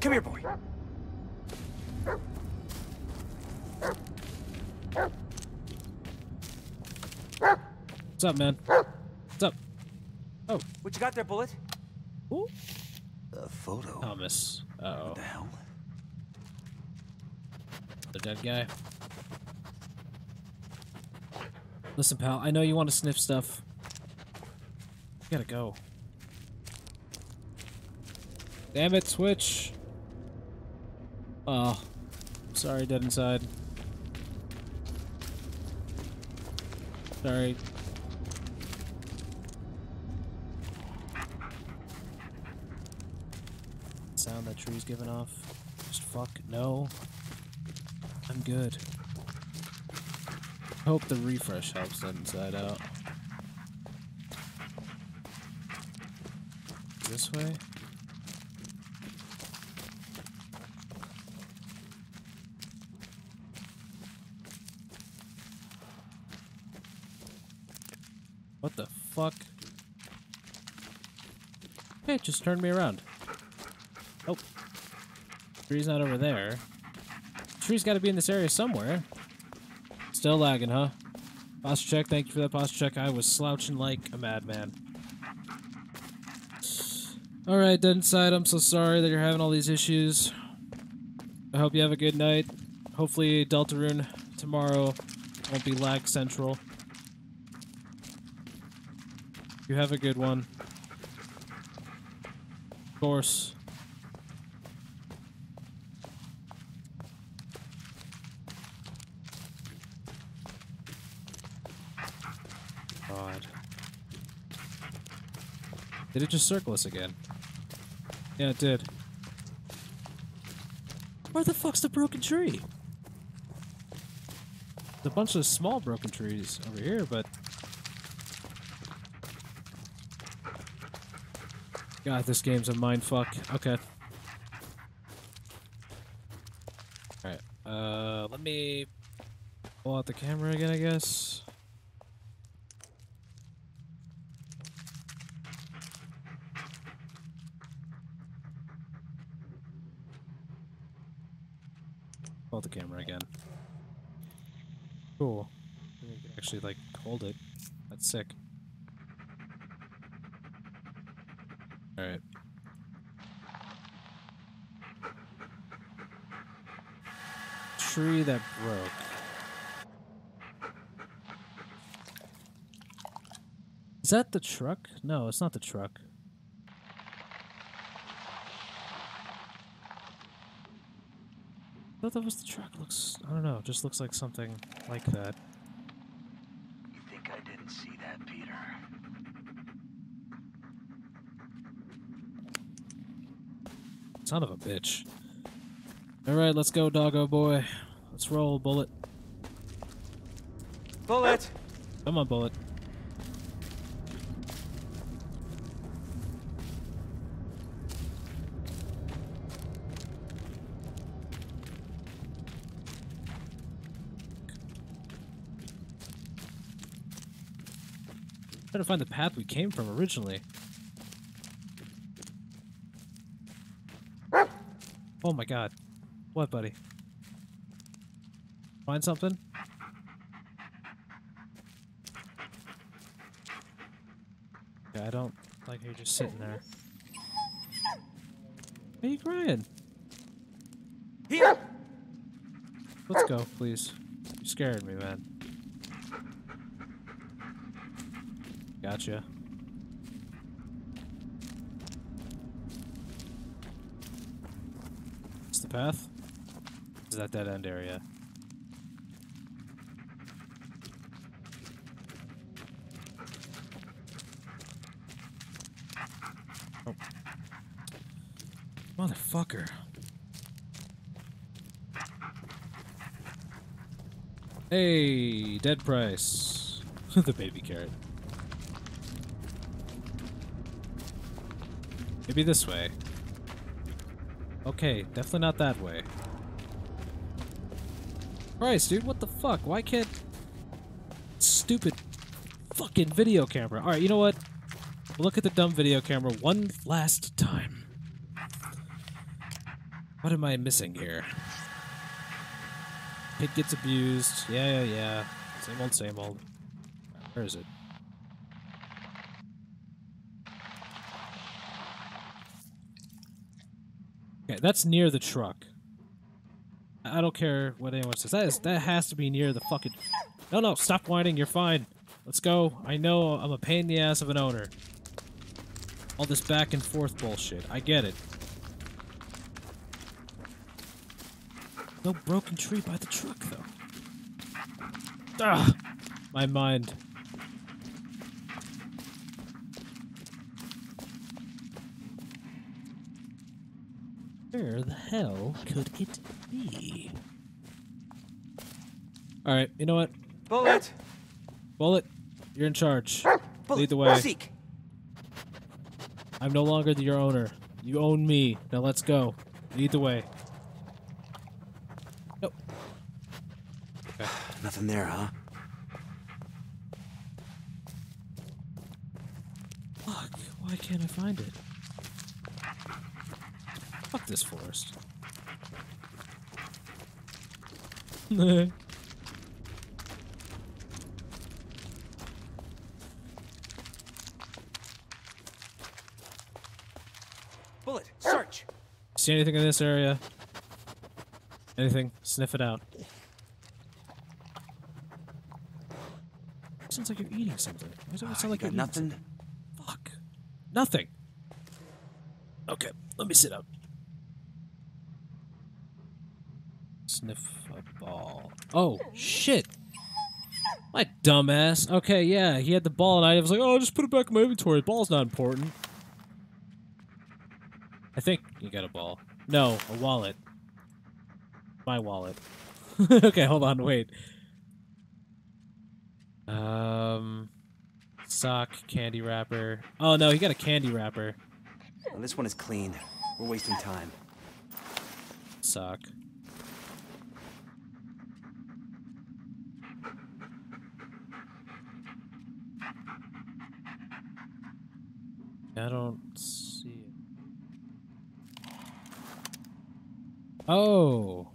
Come here, boy. What's up, man? What's up? Oh, What you got there, Bullet? Ooh. A photo. Thomas. Uh oh. What the hell? The dead guy. Listen, pal, I know you want to sniff stuff. You gotta go. Damn it, Switch. Oh. Sorry, dead inside. Sorry. Sound that tree's giving off. Just fuck no. I'm good. Hope the refresh helps inside out. This way? What the fuck? Hey, just turned me around. Oh. Tree's not over there. Tree's got to be in this area somewhere. Still lagging, huh? Posture check, thank you for that posture check. I was slouching like a madman. Alright, Dead Inside, I'm so sorry that you're having all these issues. I hope you have a good night. Hopefully Deltarune tomorrow won't be lag central. You have a good one. Of course. God. Did it just circle us again? Yeah, it did. Where the fuck's the broken tree? There's a bunch of small broken trees over here, but... God, this game's a mindfuck. Okay. Alright, uh, let me pull out the camera again, I guess. Pull out the camera again. Cool. You can actually, like, hold it. That's sick. Alright. Tree that broke. Is that the truck? No, it's not the truck. I thought that was the truck. Looks, I don't know, just looks like something like that. You think I didn't see that, Peter? Son of a bitch. Alright, let's go, doggo boy. Let's roll, bullet. Bullet! Come on, bullet. Trying to find the path we came from originally. Oh my god. What, buddy? Find something? Yeah, I don't like you're just sitting there. Are you crying? Here! Let's go, please. You scared me, man. Gotcha. What's the path? Is that dead end area? Oh. Motherfucker. Hey, dead price. the baby carrot. Maybe this way. Okay, definitely not that way. Christ, dude, what the fuck? Why can't... Stupid fucking video camera. Alright, you know what? Look at the dumb video camera one last time. What am I missing here? Kid gets abused. Yeah, yeah, yeah. Same old, same old. Where is it? Okay, that's near the truck. I don't care what anyone says. That is that has to be near the fucking. No, no, stop whining. You're fine. Let's go. I know I'm a pain in the ass of an owner. All this back and forth bullshit. I get it. No broken tree by the truck, though. Ah, my mind. Where the hell could it be? Alright, you know what? Bullet! Bullet, you're in charge. Bullet! Lead the way. Seek! I'm no longer the- your owner. You own me. Now let's go. Lead the way. Nope. Nothing there, huh? Fuck, why can't I find it? This forest. Bullet, search! See anything in this area? Anything? Sniff it out. Sounds like you're eating something. Why does it sound like got you're nothing? something? Fuck. Nothing. Okay, let me sit up. Sniff a ball. Oh, shit. My dumbass. Okay, yeah, he had the ball and I was like, oh, just put it back in my inventory. The ball's not important. I think you got a ball. No, a wallet. My wallet. okay, hold on, wait. Um, sock, candy wrapper. Oh no, he got a candy wrapper. Well, this one is clean. We're wasting time. Sock. I don't see it. Oh.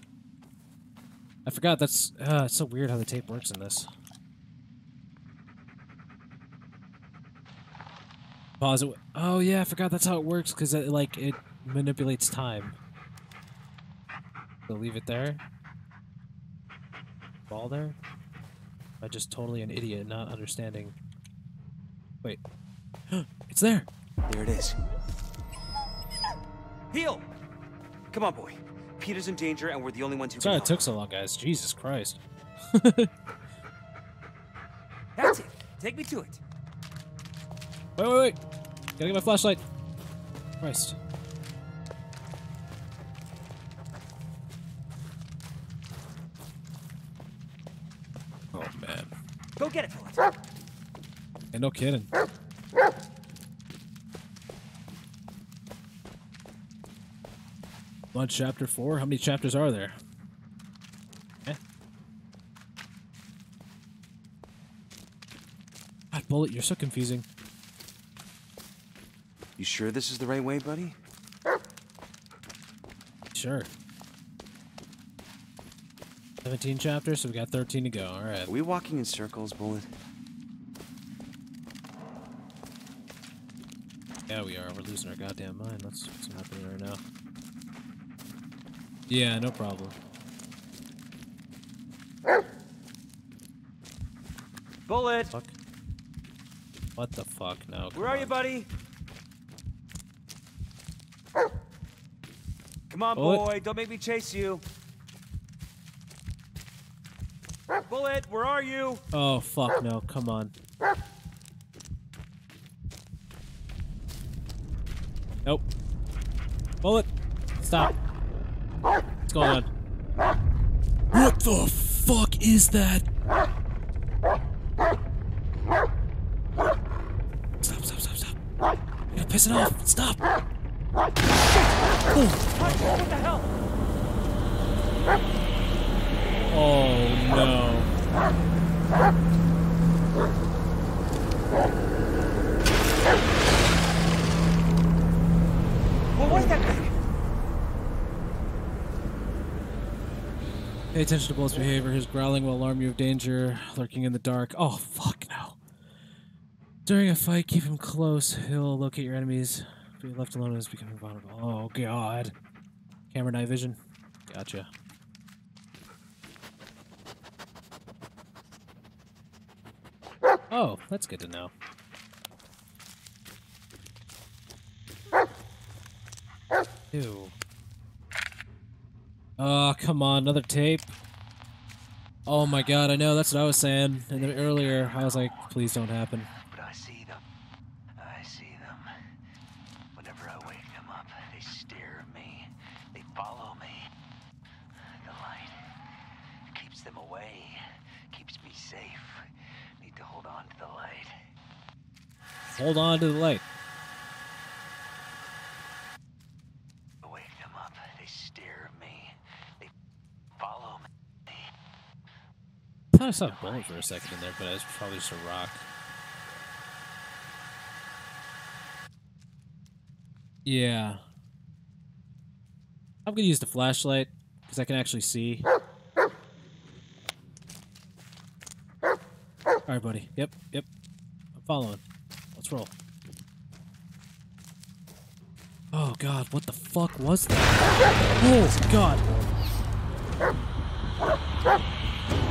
I forgot that's uh, it's so weird how the tape works in this. Pause it. Oh yeah, I forgot that's how it works because it like it manipulates time. So leave it there. Ball there. I'm I just totally an idiot, not understanding. Wait. it's there. There it is. Heal! Come on, boy. Peter's in danger, and we're the only ones who Sorry can it took so long, guys. Jesus Christ. That's it. Take me to it. Wait, wait, wait. Gotta get my flashlight. Christ. Oh, man. Go get it, Bullet. Yeah, no kidding. On chapter four? How many chapters are there? Eh? God, Bullet, you're so confusing. You sure this is the right way, buddy? Sure. 17 chapters, so we got 13 to go. Alright. Are we walking in circles, Bullet? Yeah, we are. We're losing our goddamn mind. That's what's happening right now. Yeah, no problem. Bullet! Fuck. What the fuck? No. Where come are you, buddy? Come on, Bullet? boy. Don't make me chase you. Bullet, where are you? Oh, fuck no. Come on. Nope. Bullet! Stop. What's going on? What the fuck is that? Stop, stop, stop, stop. You gotta piss it off. Stop. What the hell? Oh no. What was that thing? Pay attention to Bullet's behavior. His growling will alarm you of danger lurking in the dark. Oh, fuck no. During a fight, keep him close. He'll locate your enemies. If you're left alone, he's becoming vulnerable. Oh, God. Camera night vision. Gotcha. Oh, that's good to know. Ew. Oh, come on, another tape. Oh my god, I know, that's what I was saying. And then earlier, I was like, please don't happen. But I see them. I see them. Whenever I wake them up, they stare at me. They follow me. The light keeps them away, keeps me safe. Need to hold on to the light. Hold on to the light. I wake them up, they stare at me. They follow me. I saw a bullet for a second in there, but it was probably just a rock. Yeah. I'm gonna use the flashlight, because I can actually see. Alright, buddy. Yep, yep. I'm following. Let's roll. Oh god, what the fuck was that? Oh god!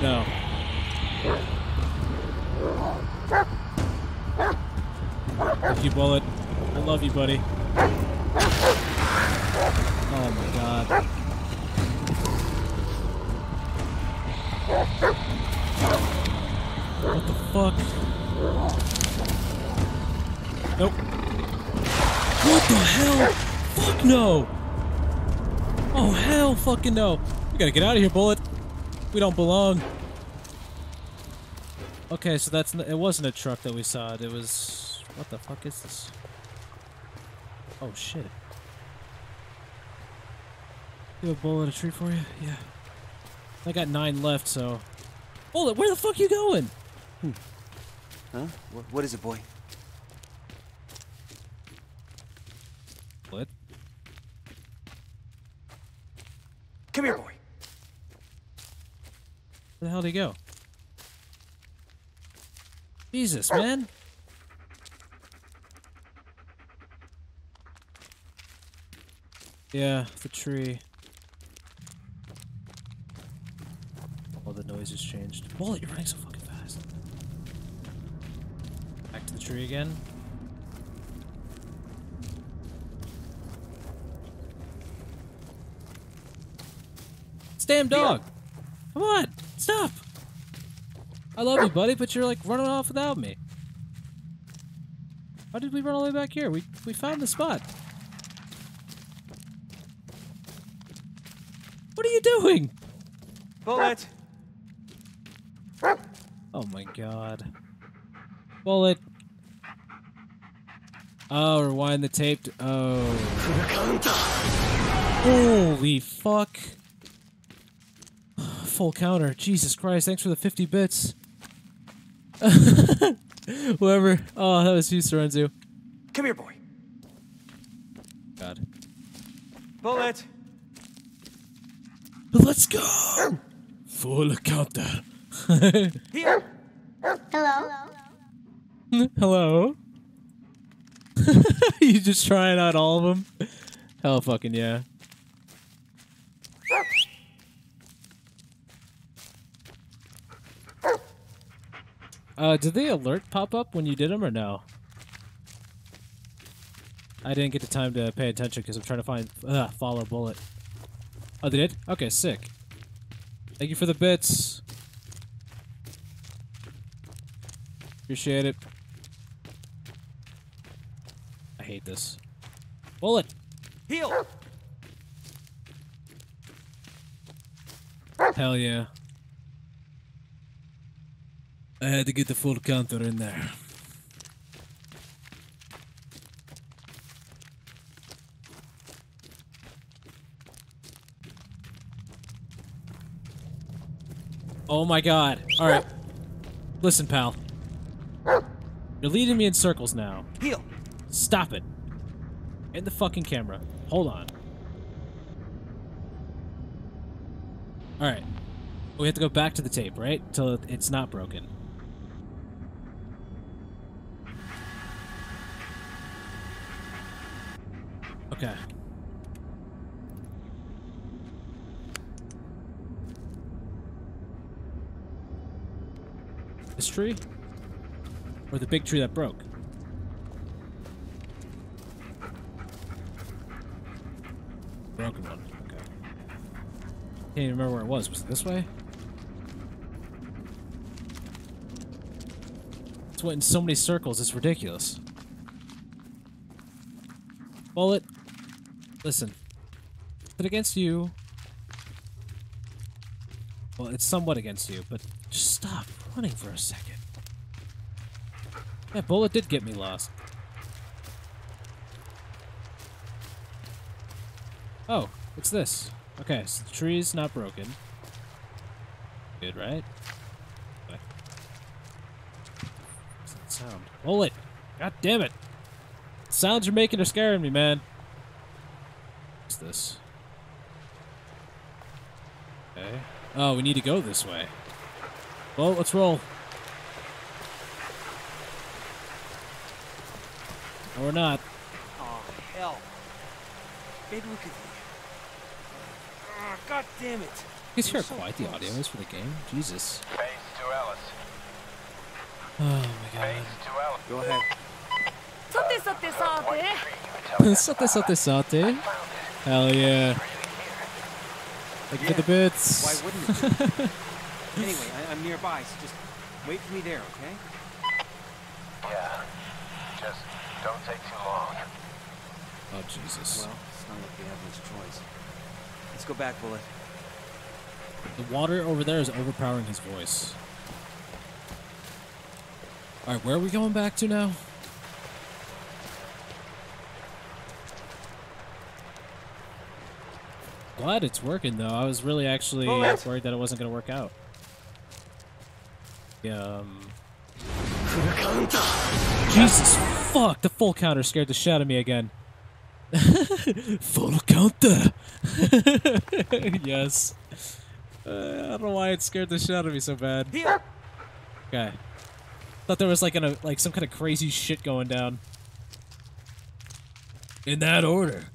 No. Thank you, Bullet. I love you, buddy. Oh my god. What the fuck? Nope. What the hell? Fuck no! Oh hell fucking no! We gotta get out of here, Bullet. We don't belong. Okay, so that's n- it wasn't a truck that we saw. It was what the fuck is this? Oh shit! You have a bullet, a tree for you? Yeah. I got nine left, so. Bullet, where the fuck you going? Hmm. Huh? What, what is it, boy? Bullet. Come here, boy. Where the hell did he go? Jesus, oh. man. Yeah, the tree. All the noise has changed. Bullet, you're running so fucking fast. Back to the tree again. It's damn dog. Come on, stop. I love you, buddy, but you're like running off without me. Why did we run all the way back here? We we found the spot. What are you doing? Bullet! Oh my god. Bullet. Oh, rewind the tape. Oh. Holy fuck. Full counter. Jesus Christ, thanks for the 50 bits. Whoever. Oh, that was you, Sorenzu. Come here, boy. God. Bullet! Let's go! Full counter. Here! Hello? Hello? you just trying out all of them? Hell fucking yeah. Uh, did the alert pop up when you did them or no? I didn't get the time to pay attention because I'm trying to find uh, follow bullet. Oh, they did? Okay, sick. Thank you for the bits. Appreciate it. I hate this. Bullet! Heel! Hell yeah. I had to get the full counter in there. Oh my god. Alright. Listen, pal. You're leading me in circles now. Heel! Stop it. In the fucking camera. Hold on. Alright. We have to go back to the tape, right? Till it's not broken. Okay. This tree? Or the big tree that broke? Broken one. Okay. Can't even remember where it was. Was it this way? It's went in so many circles, it's ridiculous. Bullet, listen. Is it against you? Well, it's somewhat against you, but just stop running for a second. That bullet did get me lost. Oh, it's this. Okay, so the tree's not broken. Good, right? Okay. What's that sound? Bullet! God damn it! sounds you're making are scaring me, man this? Okay. Oh, we need to go this way. Well, let's roll. Or not. Oh, hell. Maybe we could... Oh, God damn it. You guys hear how quiet the audio is for the game? Jesus. Base to Alice. Oh, my God. Base to Alice. Go ahead. Sote, sote, sote. sote, sote, sote. Hell yeah. Thank you for the bits. Why wouldn't it? be? anyway, I, I'm nearby, so just wait for me there, okay? Yeah. Just don't take too long. Oh, Jesus. Well, it's not like we have much choice. Let's go back, Bullet. The water over there is overpowering his voice. Alright, where are we going back to now? Glad it's working though. I was really actually Bullet. worried that it wasn't gonna work out. Yeah, um. Jesus fuck! The full counter scared the shit out of me again. full counter! yes. Uh, I don't know why it scared the shit out of me so bad. Here! Okay. Thought there was like an, like some kind of crazy shit going down. In that order.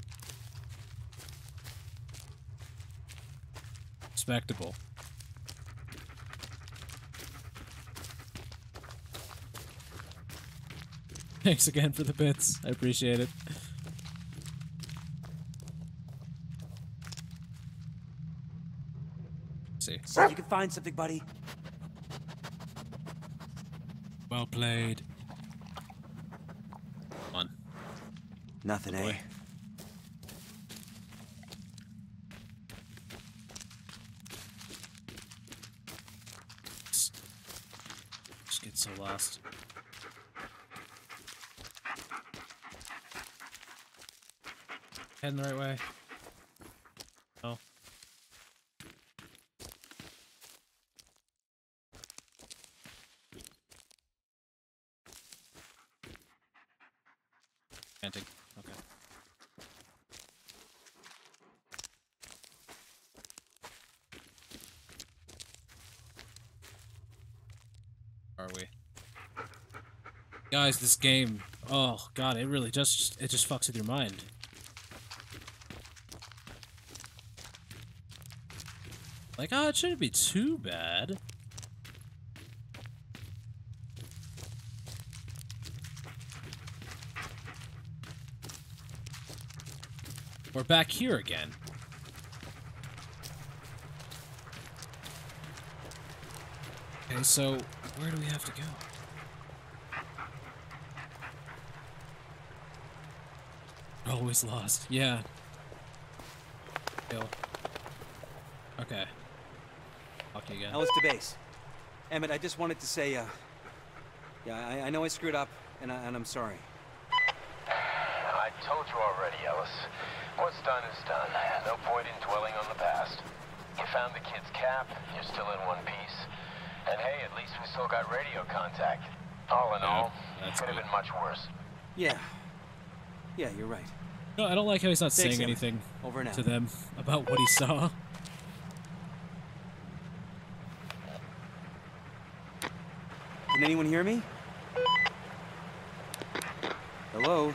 Respectable. Thanks again for the bits. I appreciate it. see. See if you can find something, buddy. Well played. Come on. Nothing, eh? Boy. Just just so. Heading the right way. No. Chanting. Okay. Are we? Guys, this game. Oh god, it really just it just fucks with your mind. Like, oh, it shouldn't be too bad. We're back here again. Okay, so where do we have to go? Always lost. Yeah. Kill. Okay. Fuck you again. Ellis to base. Emmett, I just wanted to say, uh, yeah, I, I know I screwed up, and, I, and I'm sorry. I told you already, Ellis. What's done is done. No point in dwelling on the past. You found the kid's cap, you're still in one piece. And hey, at least we still got radio contact. All in Yeah, all, it could have been much worse. Yeah. Yeah, you're right. No, I don't like how he's not Thanks, saying Emmett. anything Over and to them about what he saw. Can anyone hear me? Hello?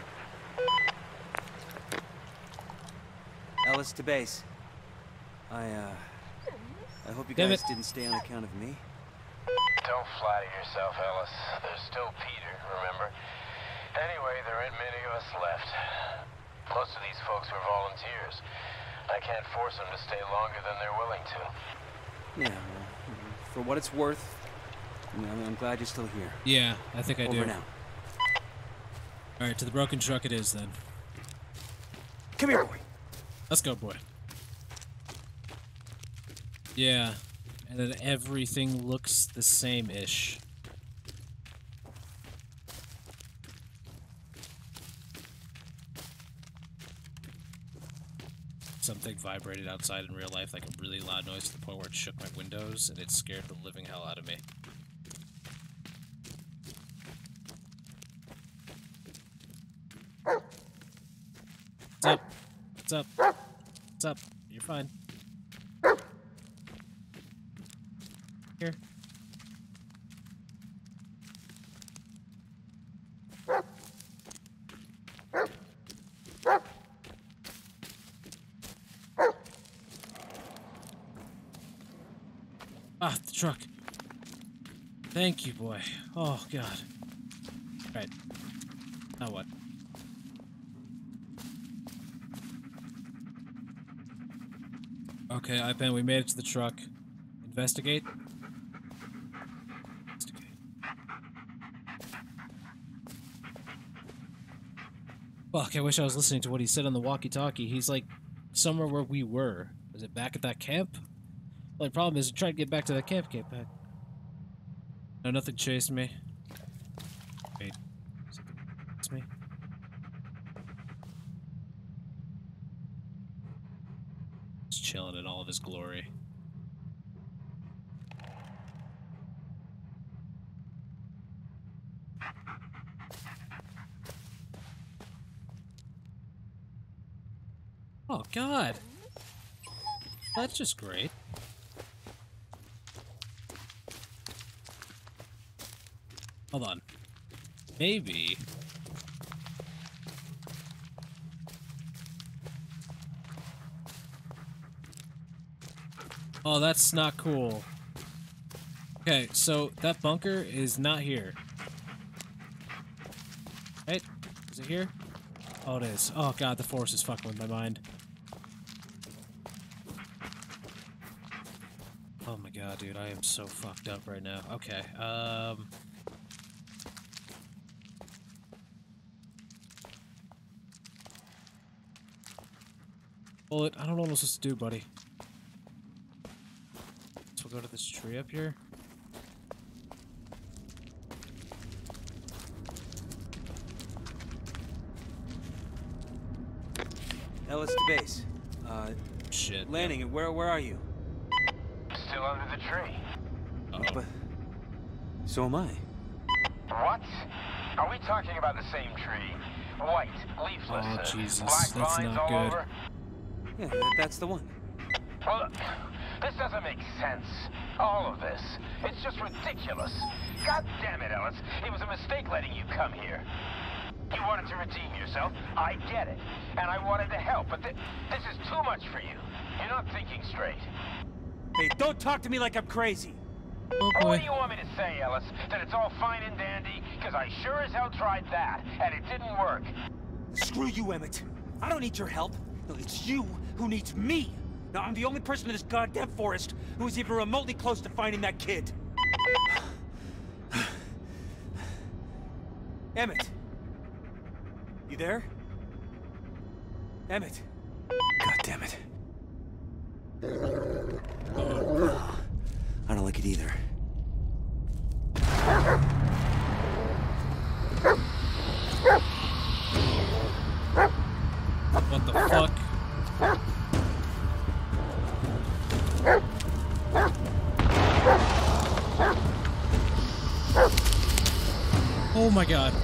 Ellis to base. I, uh... I hope you Damn guys it. didn't stay on account of me. Don't flatter yourself, Ellis. There's still Peter, remember? Anyway, there ain't many of us left. Most of these folks were volunteers. I can't force them to stay longer than they're willing to. Yeah, well, mm-hmm. for what it's worth, I'm glad you're still here. Yeah, I think I Over do. now. All right, to the broken truck it is then. Come here, boy. Let's go, boy. Yeah, and then everything looks the same-ish. Something vibrated outside in real life, like a really loud noise to the point where it shook my windows, and it scared the living hell out of me. What's up? What's up? What's up? You're fine. Here. Ah, the truck. Thank you, boy. Oh, God. Right. Now what? Okay, Ipan, we made it to the truck. Investigate? Fuck, I wish I was listening to what he said on the walkie-talkie. He's like somewhere where we were. Was it back at that camp? Well, the problem is, he tried to get back to that camp, get back. No, nothing chased me. Wait. Something chased me? Just chilling in all of his glory. Oh, God. That's just great. Hold on. Maybe. Oh, that's not cool. Okay, so that bunker is not here. Right? Is it here? Oh, it is. Oh god, the force is fucking with my mind. Oh my god, dude, I am so fucked up right now. Okay, um... Bullet, I don't know what I'm supposed to do, buddy. So we'll go to this tree up here. Ellis to base. Uh, Shit. Lanning. Where where are you? Still under the tree. But so am I. What? Are we talking about the same tree? White, leafless, Oh, uh, Jesus, black that's vines not all good. over? Yeah, that's the one. Well, this doesn't make sense. All of this. It's just ridiculous. God damn it, Ellis. It was a mistake letting you come here. You wanted to redeem yourself. I get it. And I wanted to help, but thi- this is too much for you. You're not thinking straight. Hey, don't talk to me like I'm crazy. Oh What do you want me to say, Ellis? That it's all fine and dandy? Because I sure as hell tried that, and it didn't work. Screw you, Emmett. I don't need your help. No, it's you who needs me. Now, I'm the only person in this goddamn forest who is even remotely close to finding that kid. Emmett. You there? Emmett. My god.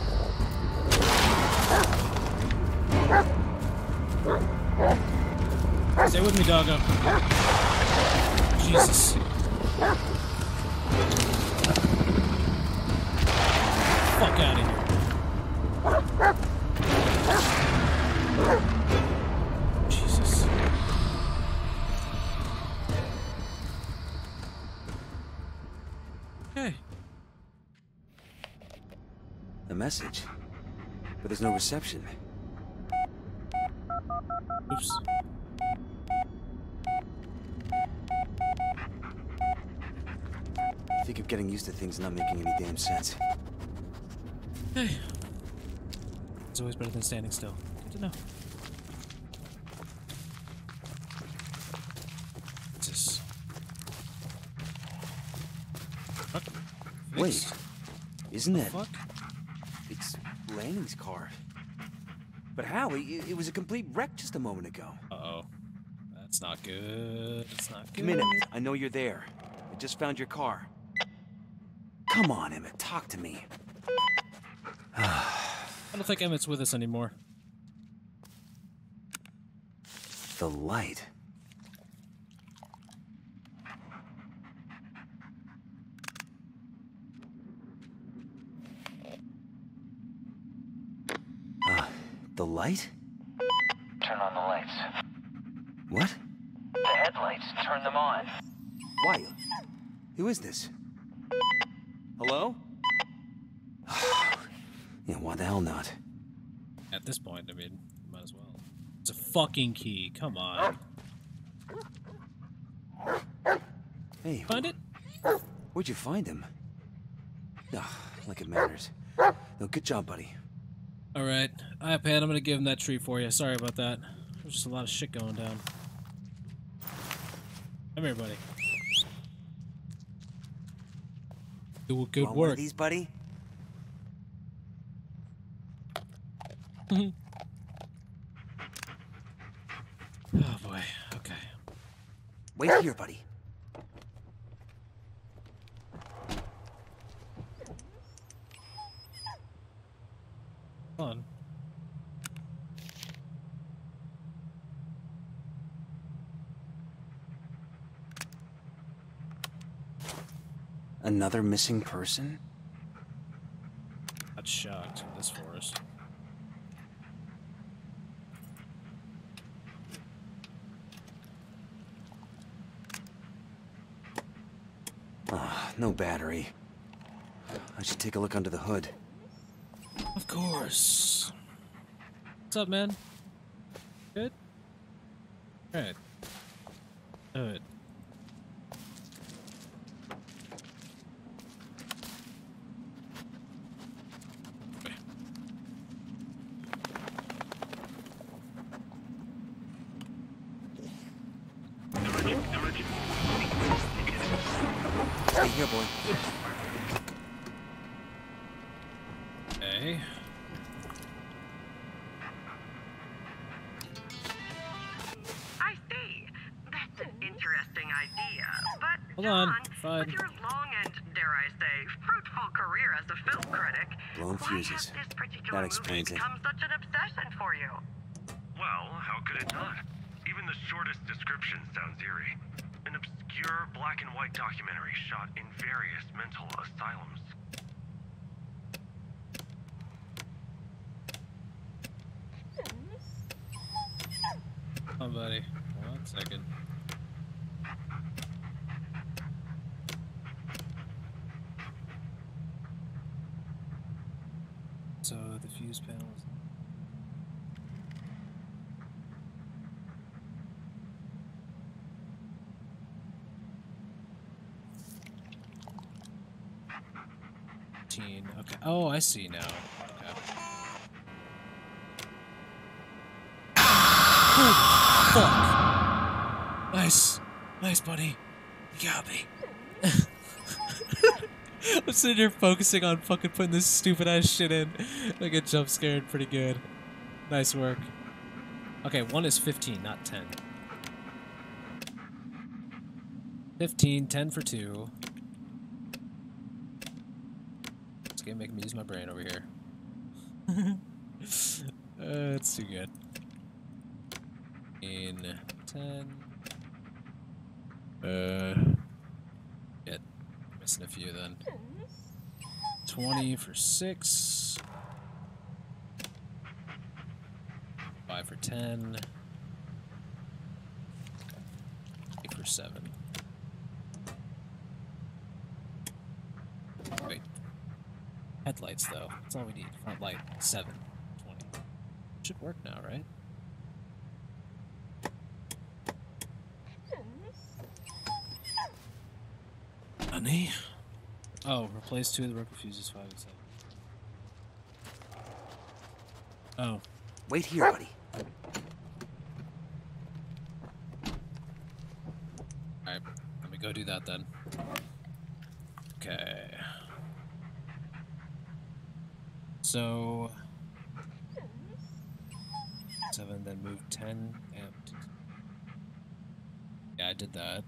Reception. Oops. I think I'm getting used to things not making any damn sense. Hey. It's always better than standing still. Good to know. What's this? Fuck. Wait. Isn't The it? fuck? It's Lanning's car. But how? It, it was a complete wreck just a moment ago. Uh-oh. That's not good. It's not good. Come in, Emmett. I know you're there. I just found your car. Come on, Emmett. Talk to me. I don't think Emmett's with us anymore. The light. Uh, the light? Turn on the lights. What? The headlights, turn them on. Why? Who is this? Hello? yeah, why the hell not? At this point, I mean, might as well. It's a fucking key. Come on. Hey, Find it? where'd you find him? Ugh, like it matters. No, good job, buddy. Alright. iPad, I'm gonna give him that tree for you. Sorry about that. There's just a lot of shit going down. Come here, buddy. Do good Want work. these, buddy? Oh boy. Okay. Wait here, buddy. Hold on. Another missing person? Not shocked in this forest. Ah, no battery. I should take a look under the hood. Of course. What's up, man? Good? Alright. Hey, here, boy. Okay. I see. That's an interesting idea. But Hold on, John, fine. with your long and, dare I say, fruitful career as a film critic, Blown why fuses. has this particular That movie explains it. become such an obsession for you? Well, how could it not? Even the shortest description sounds eerie. An obscure black and white documentary shot in various mental asylums. Oh, buddy. One second. So the fuse panels. Teen. Okay. Oh, I see now. Fuck. Nice. Nice, buddy. You got me. I'm sitting here focusing on fucking putting this stupid ass shit in. I get jump scared pretty good. Nice work. Okay, one is 15, not 10. 15, 10 for 2. This game making me use my brain over here. uh, it's too good. In 10. Uh. Get missing a few then. 20 for 6. 5 for 10. 8 for 7. Wait. Headlights, though. That's all we need. Front light. 7. 20. Should work now, right? Honey? Oh, replace two of the rubber fuses, 5 and 7. Oh. Wait here, buddy. Alright, let me go do that then. Okay. So. 7, then move 10. Yeah, I did that.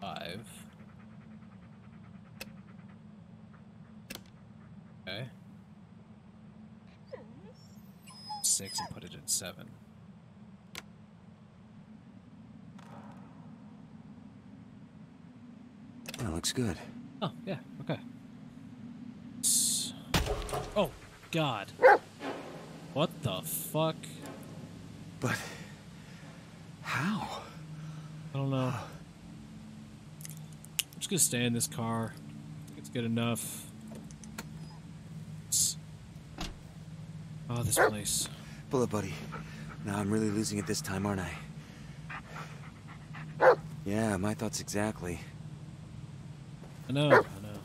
Five. Okay. Six and put it in seven. That looks good. Oh, yeah, okay. Oh, God. What the fuck? But how? I don't know. I'm just gonna stay in this car. I think it's good enough. Oh, this place. Bullet buddy. Now I'm really losing it this time, aren't I? Yeah, my thoughts exactly. I know, I know.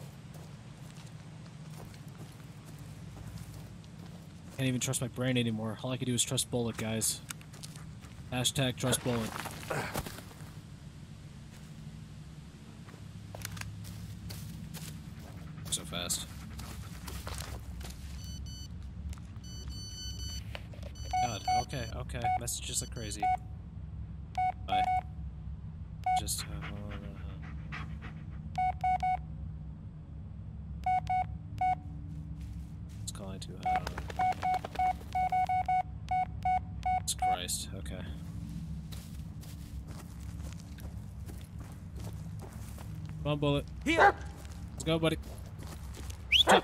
Can't even trust my brain anymore. All I can do is trust Bullet, guys. Hashtag trust Bullet. So fast. God, okay, okay. Messages are crazy. Bye. Just. Uh, it's calling to. Uh, Jesus Christ. Okay. Come on, bullet. Here. Let's go, buddy. Stop.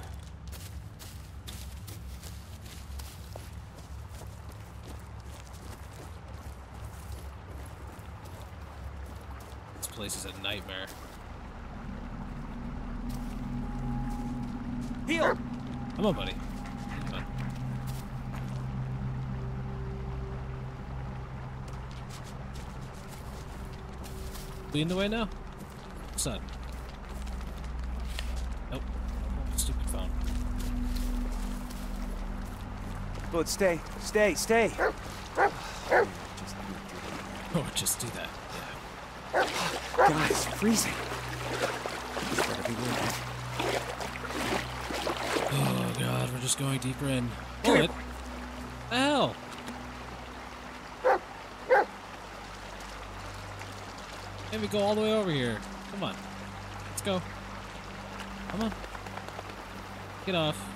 This place is a nightmare. Heel! Come on, buddy. Come on. Leading the way now? What's Bullet, stay. Stay, stay. Oh, just do that. God, it's freezing. Gotta be worth it. Oh god, we're just going deeper in. Bullet. The hell? Can we go all the way over here? Come on. Let's go. Come on. Get off.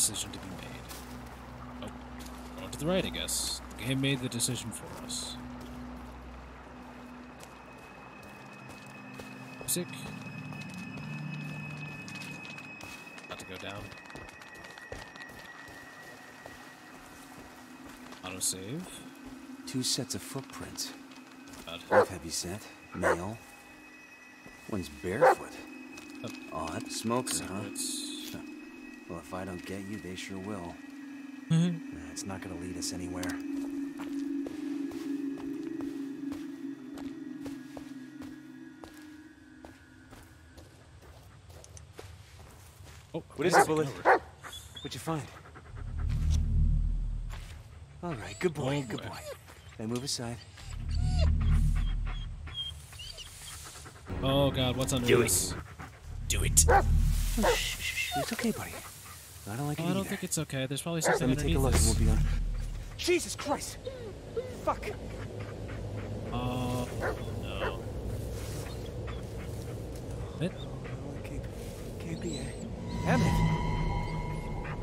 Decision to be made. Oh, going to the right, I guess. The game made the decision for us. Music. About to go down. Autosave. Two sets of footprints. God. Both heavy set, male. One's barefoot. Odd. Smoker, huh? Cigarettes. Well, if I don't get you, they sure will. Mm -hmm. It's not gonna lead us anywhere. Oh, What is okay, it, Bullet? What'd you find? All right, good boy, Oh, good boy. boy. Now move aside. Oh god, what's under Do it. Do it. It's okay, buddy. I don't like Oh, it I don't either. think it's okay. There's probably something Let something me take a underneath look and we'll be on. Jesus Christ! Fuck! Oh no. It? Can't, can't be it. Emmett!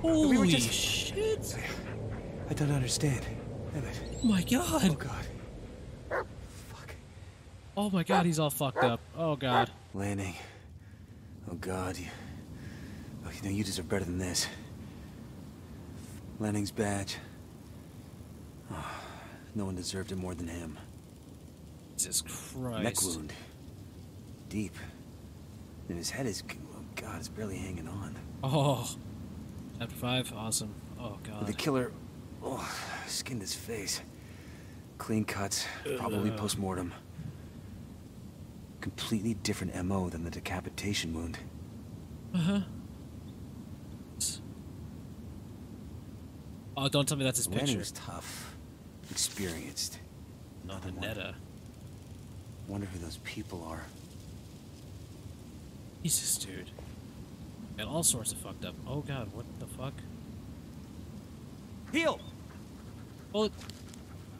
Holy we were just- shit! I don't understand. Emmett. Oh my god! Oh God. Fuck! Oh my god, he's all fucked up. Oh god. Lanning. Oh God. You, you know you deserve better than this. Lanning's badge. Oh, no one deserved it more than him. Jesus Christ. Neck wound. Deep. And his head is. Oh God, it's barely hanging on. Oh. Chapter 5, awesome. Oh god. The killer. Oh, skinned his face. Clean cuts, probably Ugh. post mortem. Completely different MO than the decapitation wound. Uh-huh. Oh, don't tell me that's his Lanning picture. was tough, experienced. Not a Netta. Wonder who those people are. Jesus, dude. And all sorts of fucked up. Oh god, what the fuck? Heel! Well,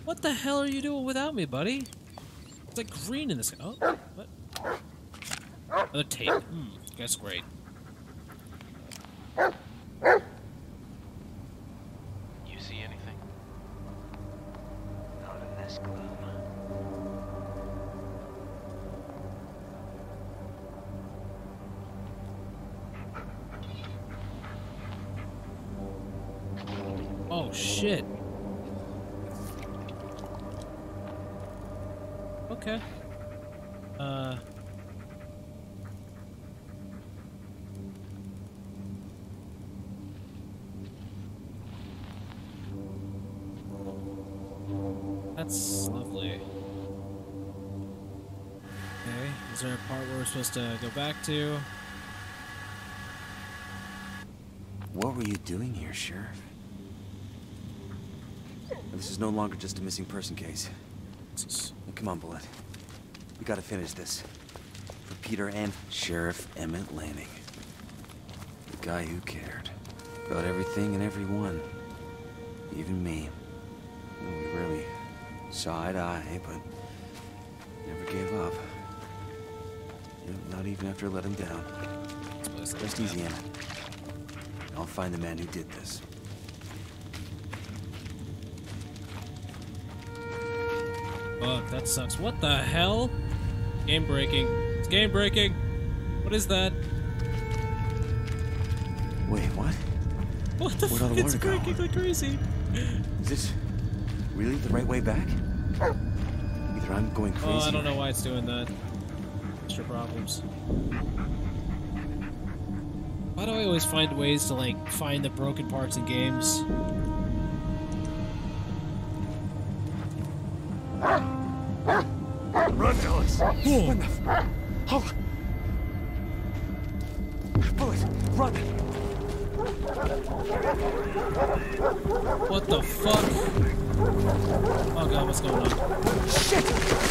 what the hell are you doing without me, buddy? It's like green in this. Oh, what? Another tape. Hmm, that's great. You see anything? Not in this gloom. Oh shit. Okay. Uh. That's lovely. Okay, is there a part where we're supposed to go back to? What were you doing here, Sheriff? This is no longer just a missing person case. Now, come on, Bullet. We gotta finish this. For Peter and Sheriff Emmett Lanning. The guy who cared. About everything and everyone. Even me. We really saw eye to eye, but never gave up. Not even after I let him down. Rest easy, Emmett. I'll find the man who did this. Fuck, that sucks. What the hell? Game breaking. It's game breaking. What is that? Wait, what? What the fuck? It's go? like crazy. Is this really the right way back? Either I'm going crazy. Oh, I don't know why it's doing that. Extra problems. Why do I always find ways to like find the broken parts in games? Run, fellas! What the f- Hold! Bullet, run! What the fuck? Oh god, what's going on? Shit!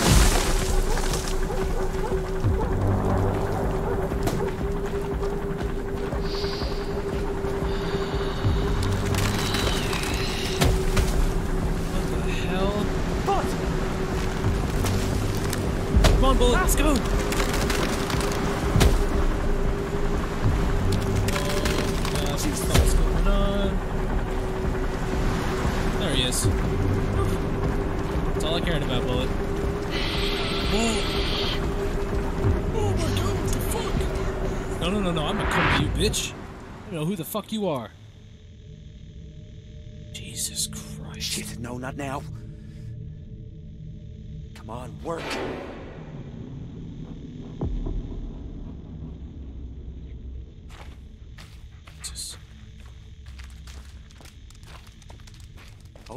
Let's go! Oh, what the going on? There he is. That's all I cared about, Bullet. Whoa! Oh my god, what the fuck? No, no, no, no, I'm gonna come to you, bitch. I don't know who the fuck you are. Jesus Christ. Shit, no, not now.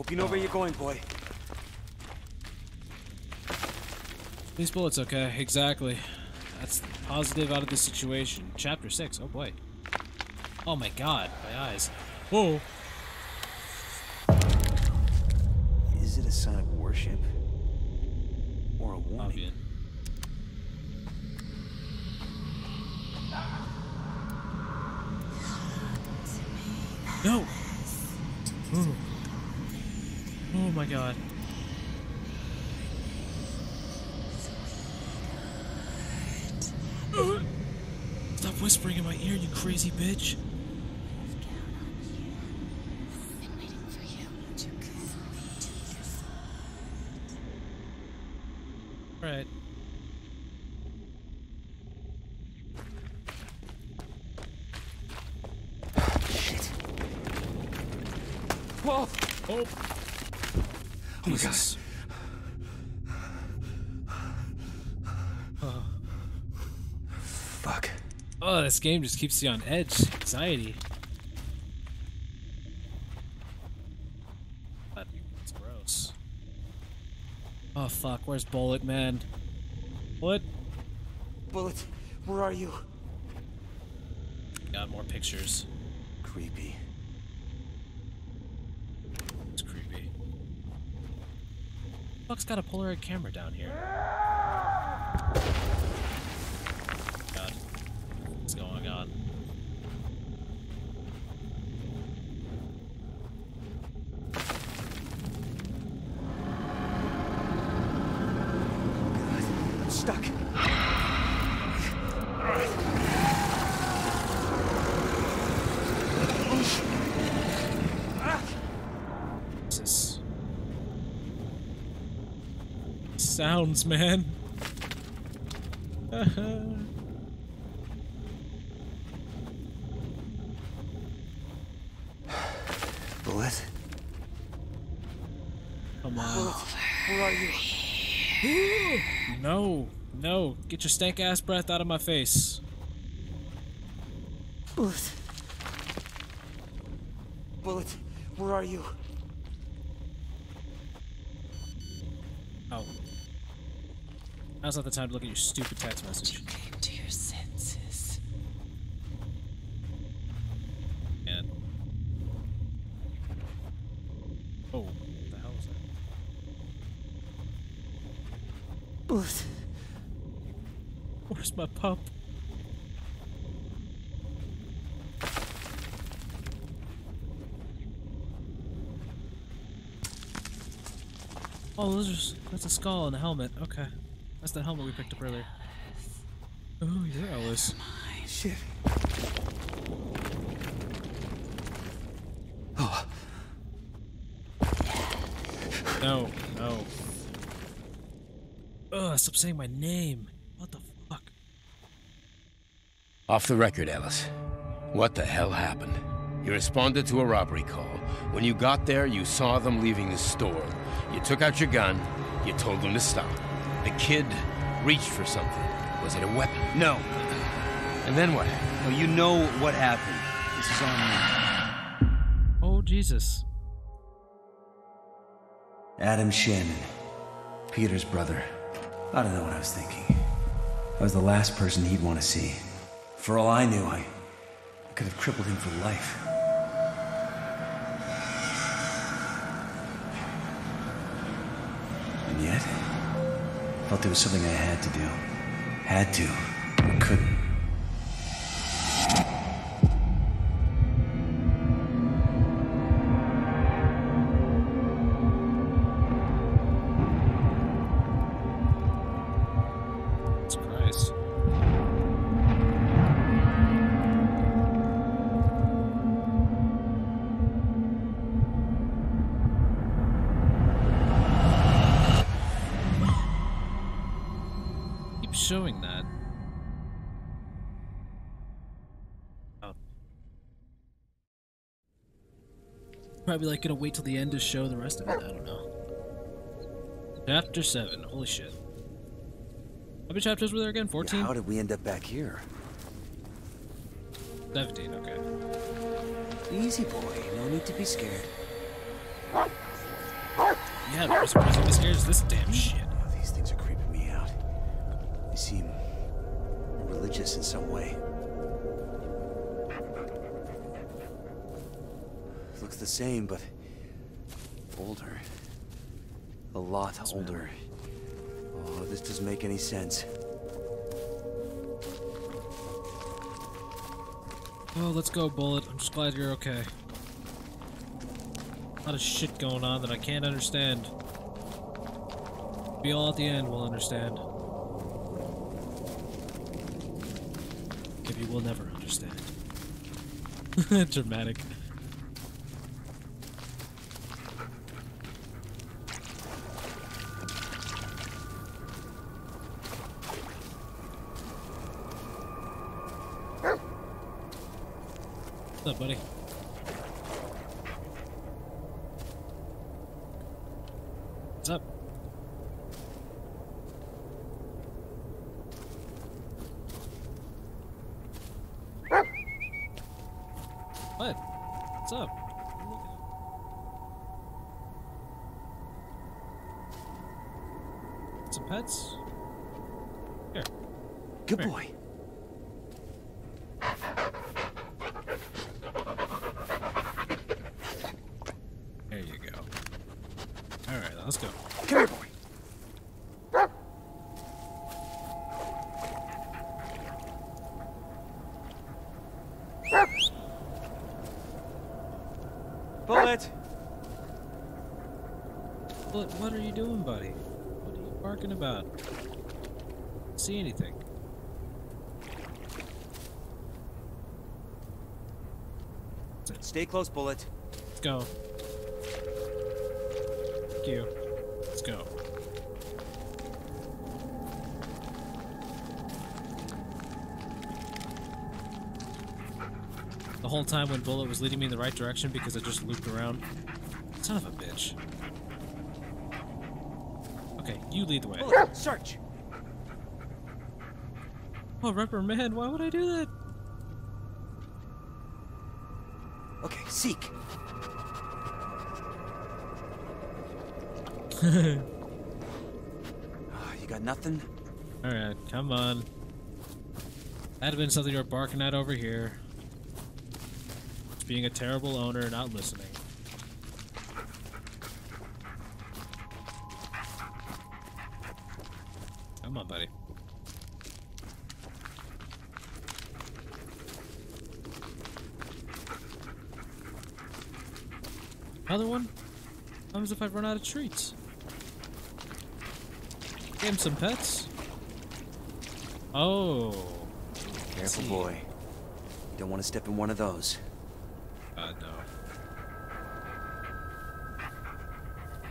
You know where you're going, boy. These bullets okay, exactly. That's positive out of this situation. Chapter 6, oh boy. Oh my god, my eyes. Whoa. Is it a sign of worship? Or a warning? Obvious. No! Oh. Oh my god. Stop whispering in my ear, you crazy bitch. Right. Shit. Whoa! Oh! Oh my Jesus. Oh. Fuck. oh, this game just keeps you on edge. Anxiety. God, It's gross. Oh fuck, where's Bullet, man? What? Bullet, where are you? Got more pictures. Creepy. It's creepy. Fuck's got a Polaroid camera down here? God. What's going on? I'm stuck. Jesus. Sounds, man. Bullet, Come on. Bullet, where are you? No, no. Get your stank ass breath out of my face. Bullet. Bullet, where are you? Now's not the time to look at your stupid text message. Came to your senses. Man. Oh, what the hell is that? Bullet. Where's my pup? Oh, those are, s- that's a skull and a helmet. Okay. That's the helmet we picked up earlier. Oh, you're Ellis. Shit. Oh, No, no. Ugh, stop saying my name. What the fuck? Off the record, Ellis. What the hell happened? You responded to a robbery call. When you got there, you saw them leaving the store. You took out your gun. You told them to stop. The kid reached for something. Was it a weapon? No. And then what? No, you know what happened. This is on me. Oh, Jesus. Adam Shannon. Peter's brother. I don't know what I was thinking. I was the last person he'd want to see. For all I knew, I, I could have crippled him for life. And yet, I felt there was something I had to do. Had to, but couldn't. Probably like gonna wait till the end to show the rest of it. I don't know. Chapter seven. Holy shit. How many chapters were there again? 14? How did we end up back here? 17, okay. Easy, boy. No need to be scared. Yeah, the to be scared is this damn hmm. shit. These things are creeping me out. They seem religious in some way. Looks the same, but older. A lot older. Oh, this doesn't make any sense. Oh, let's go, Bullet. I'm just glad you're okay. A lot of shit going on that I can't understand. Be all at the end, we'll understand. Maybe we'll never understand. Dramatic. What's up, buddy? What's up? What? What's up? Some pets? Here. Good Come boy. here. There you go. Alright, let's go. Come here, boy. Bullet! What, what are you doing, buddy? What are you barking about? See anything? Stay close, Bullet. Let's go. Thank you. Let's go. The whole time when Bullet was leading me in the right direction because I just looped around. Son of a bitch. Okay, you lead the way. Bullet, search! Oh, reprimand, why would I do that? Seek. Ah, you got nothing? Alright, come on. That'd have been something you were barking at over here. Just being a terrible owner, not listening. Come on, buddy. Another one? What happens if I run out of treats? Give him some pets. Oh. Careful, see. boy. Don't want to step in one of those. Uh, no.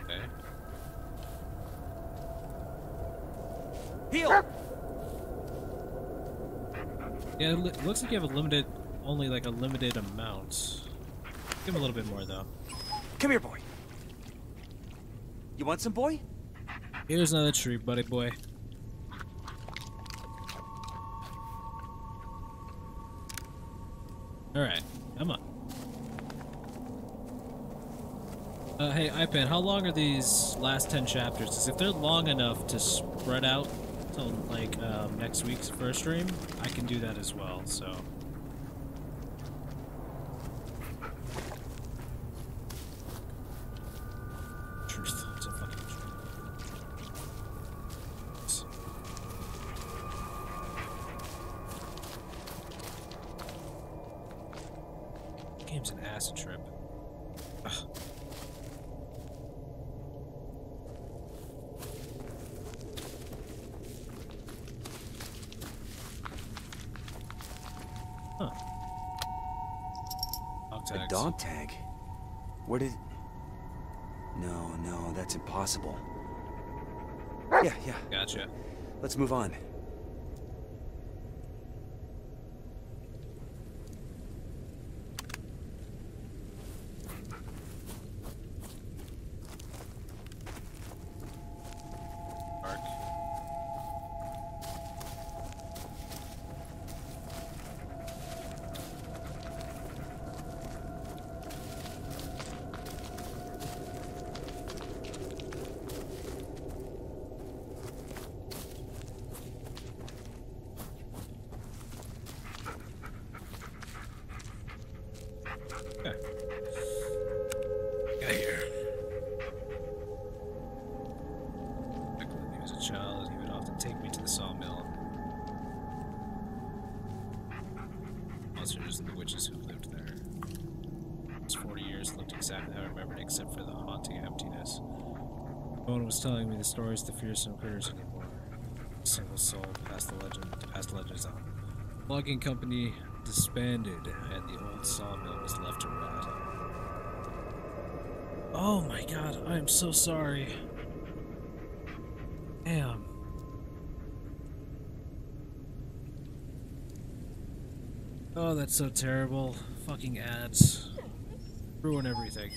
Okay. Heel! Yeah, it looks like you have a limited, only like a limited amount. Give him a little bit more, though. Come here, boy. You want some, boy? Here's another treat, buddy boy. Alright, come on. Uh, hey, iPad, how long are these last 10 chapters? Because if they're long enough to spread out till, like, um, next week's first stream, I can do that as well, so... stories the fearsome critters anymore. A single soul passed the legend, passed the legends on. Logging company disbanded, and the old sawmill was left to rot. Oh my god, I am so sorry. Damn. Oh, that's so terrible. Fucking ads. Ruin everything.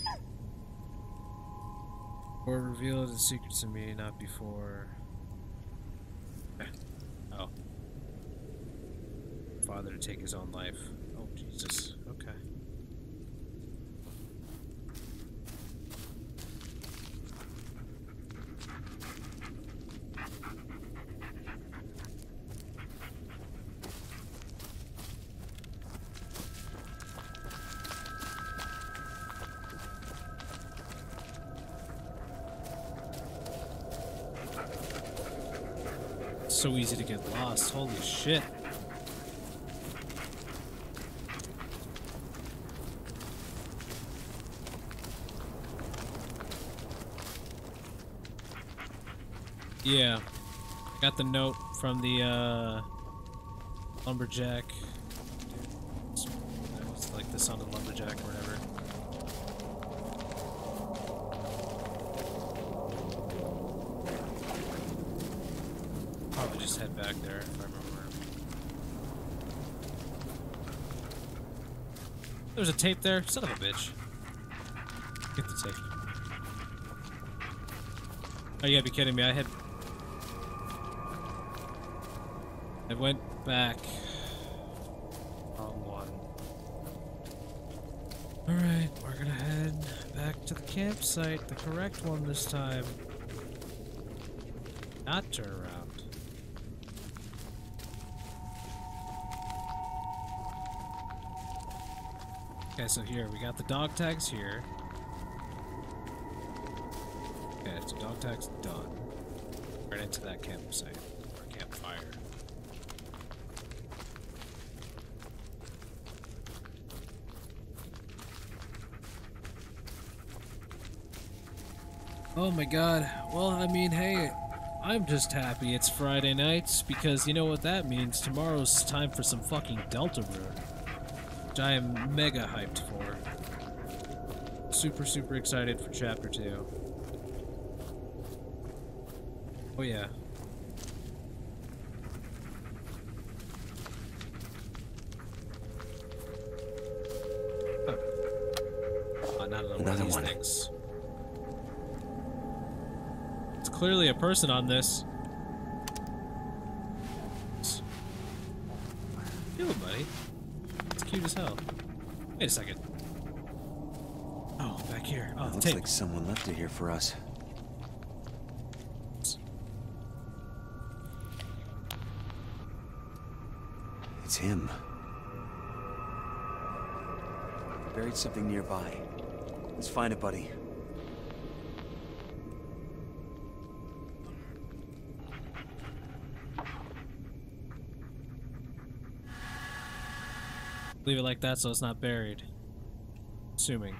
Or revealed his secret to me, not before. Oh. Father to take his own life. Oh, Jesus. Okay. So easy to get lost. Holy shit. Yeah. Got the note from the uh lumberjack. That was like the son of the lumberjack or whatever. Probably just head back there if I remember. There's a tape there. Son of a bitch. Get the tape. Oh, you gotta be kidding me. I had. I went back. Wrong one. Alright, we're gonna head back to the campsite. The correct one this time. Not turn around. So here, we got the dog tags here. Okay, so dog tag's done. Right into that campsite, or campfire. Oh my god. Well, I mean, hey, I'm just happy it's Friday nights because you know what that means. Tomorrow's time for some fucking Deltarune, which I am mega hyped for. Super, super excited for Chapter 2. Oh, yeah. Ah, of Another one. It's clearly a person on this. Feel buddy. It's cute as hell. Wait a second. Oh, back here. Oh, Looks tape. like someone left it here for us. It's him. Buried something nearby. Let's find it, buddy. Leave it like that so it's not buried. Assuming.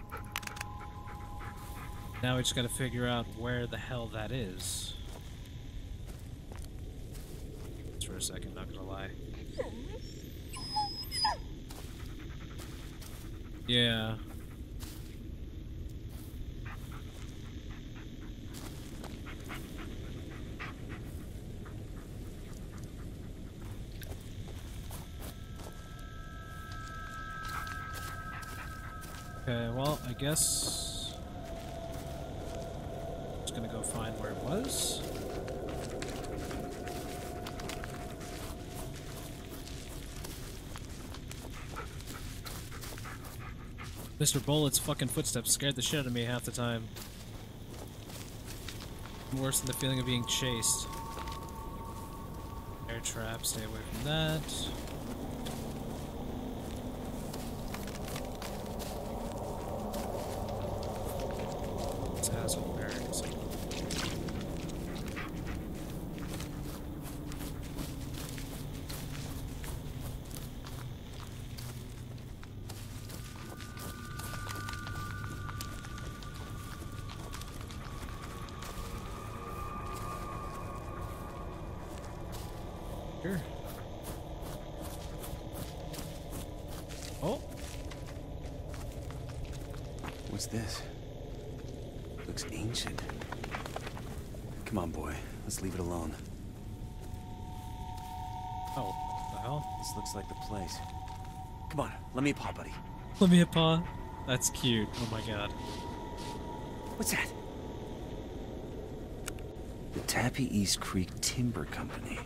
Now we just gotta figure out where the hell that is. Just for a second, not gonna lie. Yeah. Okay, guess... Just gonna go find where it was. Mr. Bullet's fucking footsteps scared the shit out of me half the time. Worse than the feeling of being chased. Air trap, stay away from that. Sure. Oh, What's this? Looks ancient. Come on, boy. Let's leave it alone. oh, the hell? This looks like the place. Come on, let me paw, buddy. Let me a paw. That's cute. Oh my god. What's that? The Tappy East Creek Timber Company.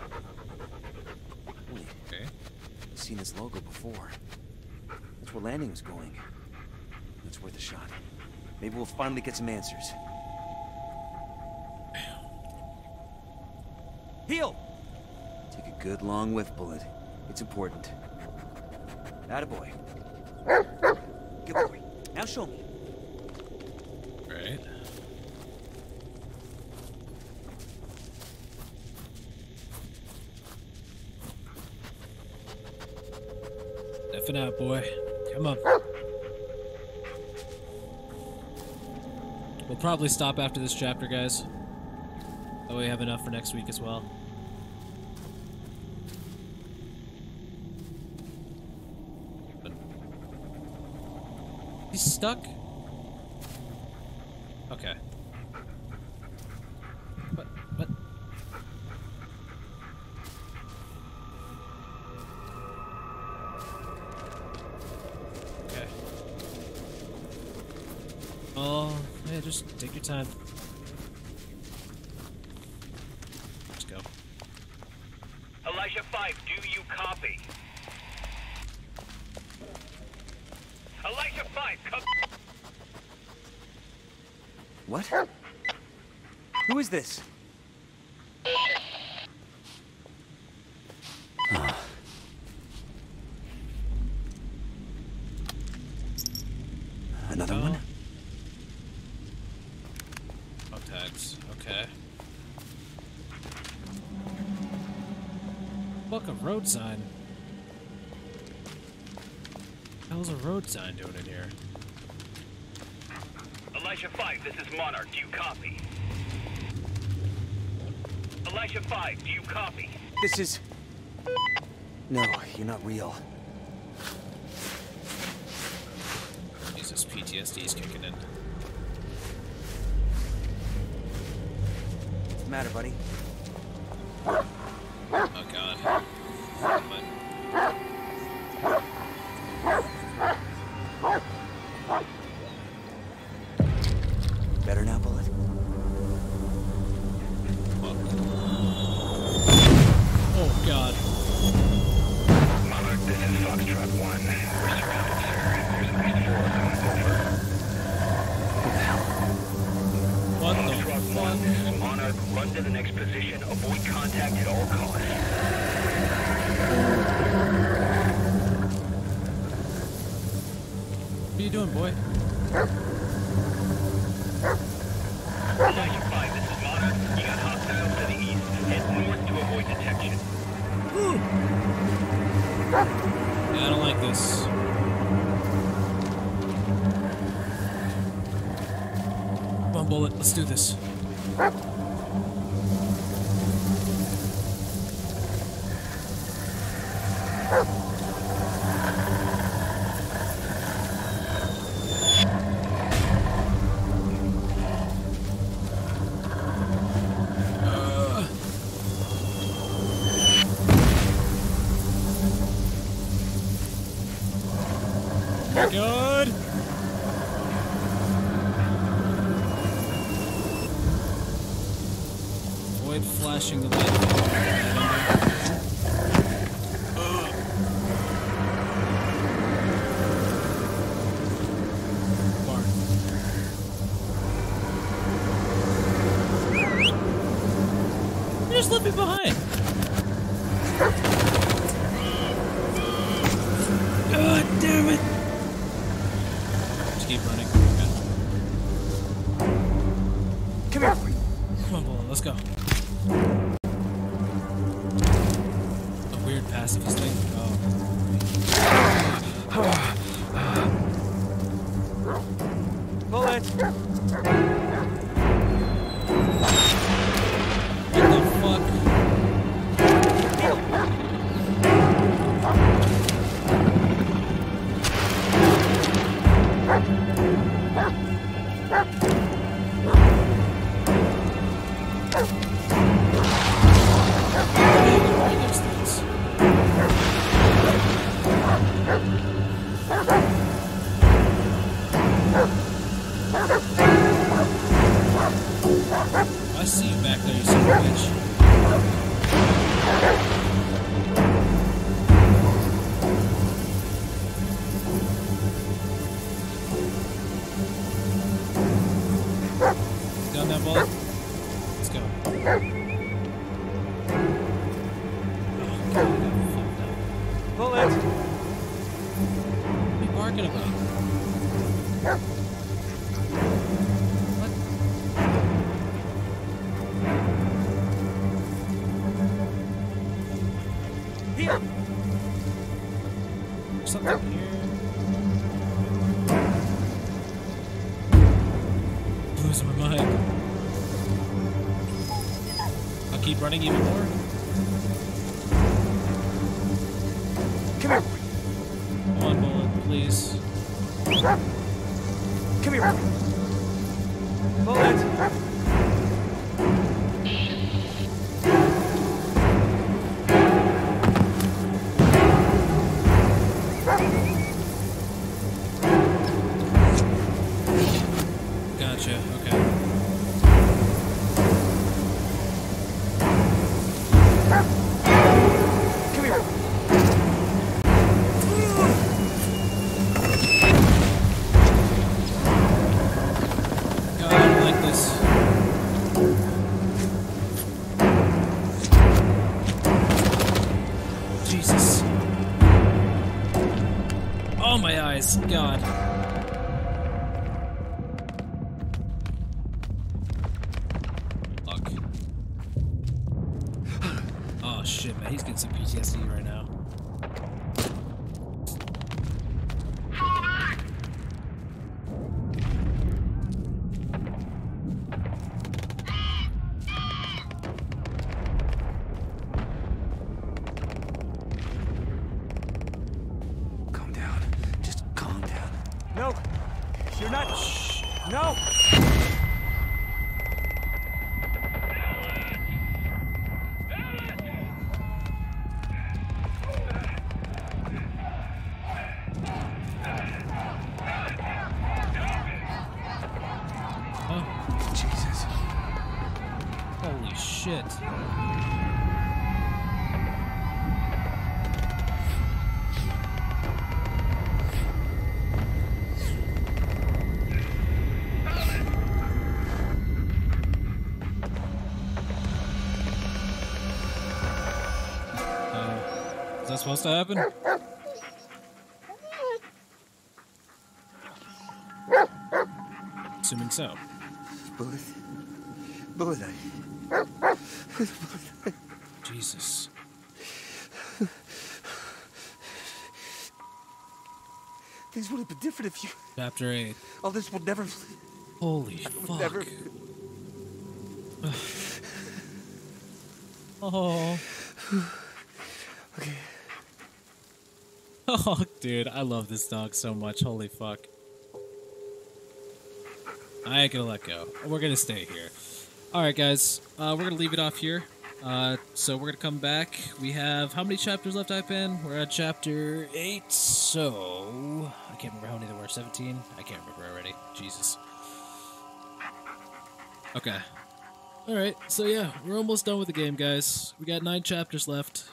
Seen this logo before. That's where Lanning was going. That's worth a shot. Maybe we'll finally get some answers. Heel! Take a good long whiff, Bullet. It's important. Attaboy. Good boy. Now show me. We'll probably stop after this chapter, guys. That way we have enough for next week as well. He's stuck? Okay. Just take your time. Let's go. Elijah 5, do you copy? Elijah 5, come. What? Who is this? Ah. Another one? Oh, tags. Okay. Fuck a road sign. How's a road sign doing in here? Elijah 5, this is Monarch, do you copy? Elijah 5, do you copy? This is. No, you're not real. Jesus, PTSD's kicking in. What's the matter, buddy? Bullet. Let's do this. Oh, my eyes. God. Supposed to happen? Assuming so. Jesus. Things would have been different if you. Chapter 8. All this will never. Holy fuck. Never. Oh. Okay. Oh, dude, I love this dog so much. Holy fuck. I ain't gonna let go. We're gonna stay here. Alright, guys. Uh, we're gonna leave it off here. Uh, so we're gonna come back. We have how many chapters left, Ipan? We're at chapter 8, so. I can't remember how many there were. 17? I can't remember already. Jesus. Okay. Alright, so yeah, we're almost done with the game, guys. We got nine chapters left.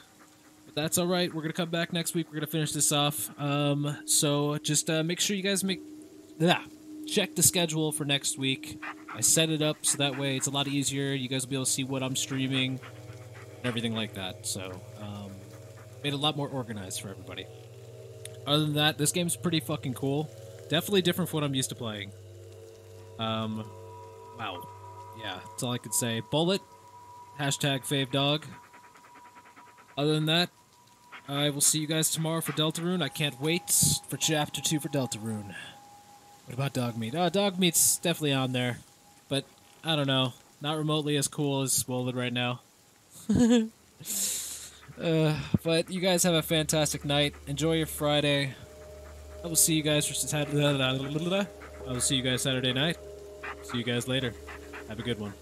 That's alright. We're gonna come back next week. We're gonna finish this off. Um, so just uh, make sure you guys make. Yeah, check the schedule for next week. I set it up so that way it's a lot easier. You guys will be able to see what I'm streaming and everything like that. So, um, made a lot more organized for everybody. Other than that, this game's pretty fucking cool. Definitely different from what I'm used to playing. Um, wow. Yeah, that's all I could say. Bullet, hashtag fave dog. Other than that, I will see you guys tomorrow for Deltarune. I can't wait for chapter 2 for Deltarune. What about dog meat? Oh, dog meat's definitely on there. But, I don't know. Not remotely as cool as Swollen right now. uh, but you guys have a fantastic night. Enjoy your Friday. I will see you guys for Saturday. I will see you guys Saturday night. See you guys later. Have a good one.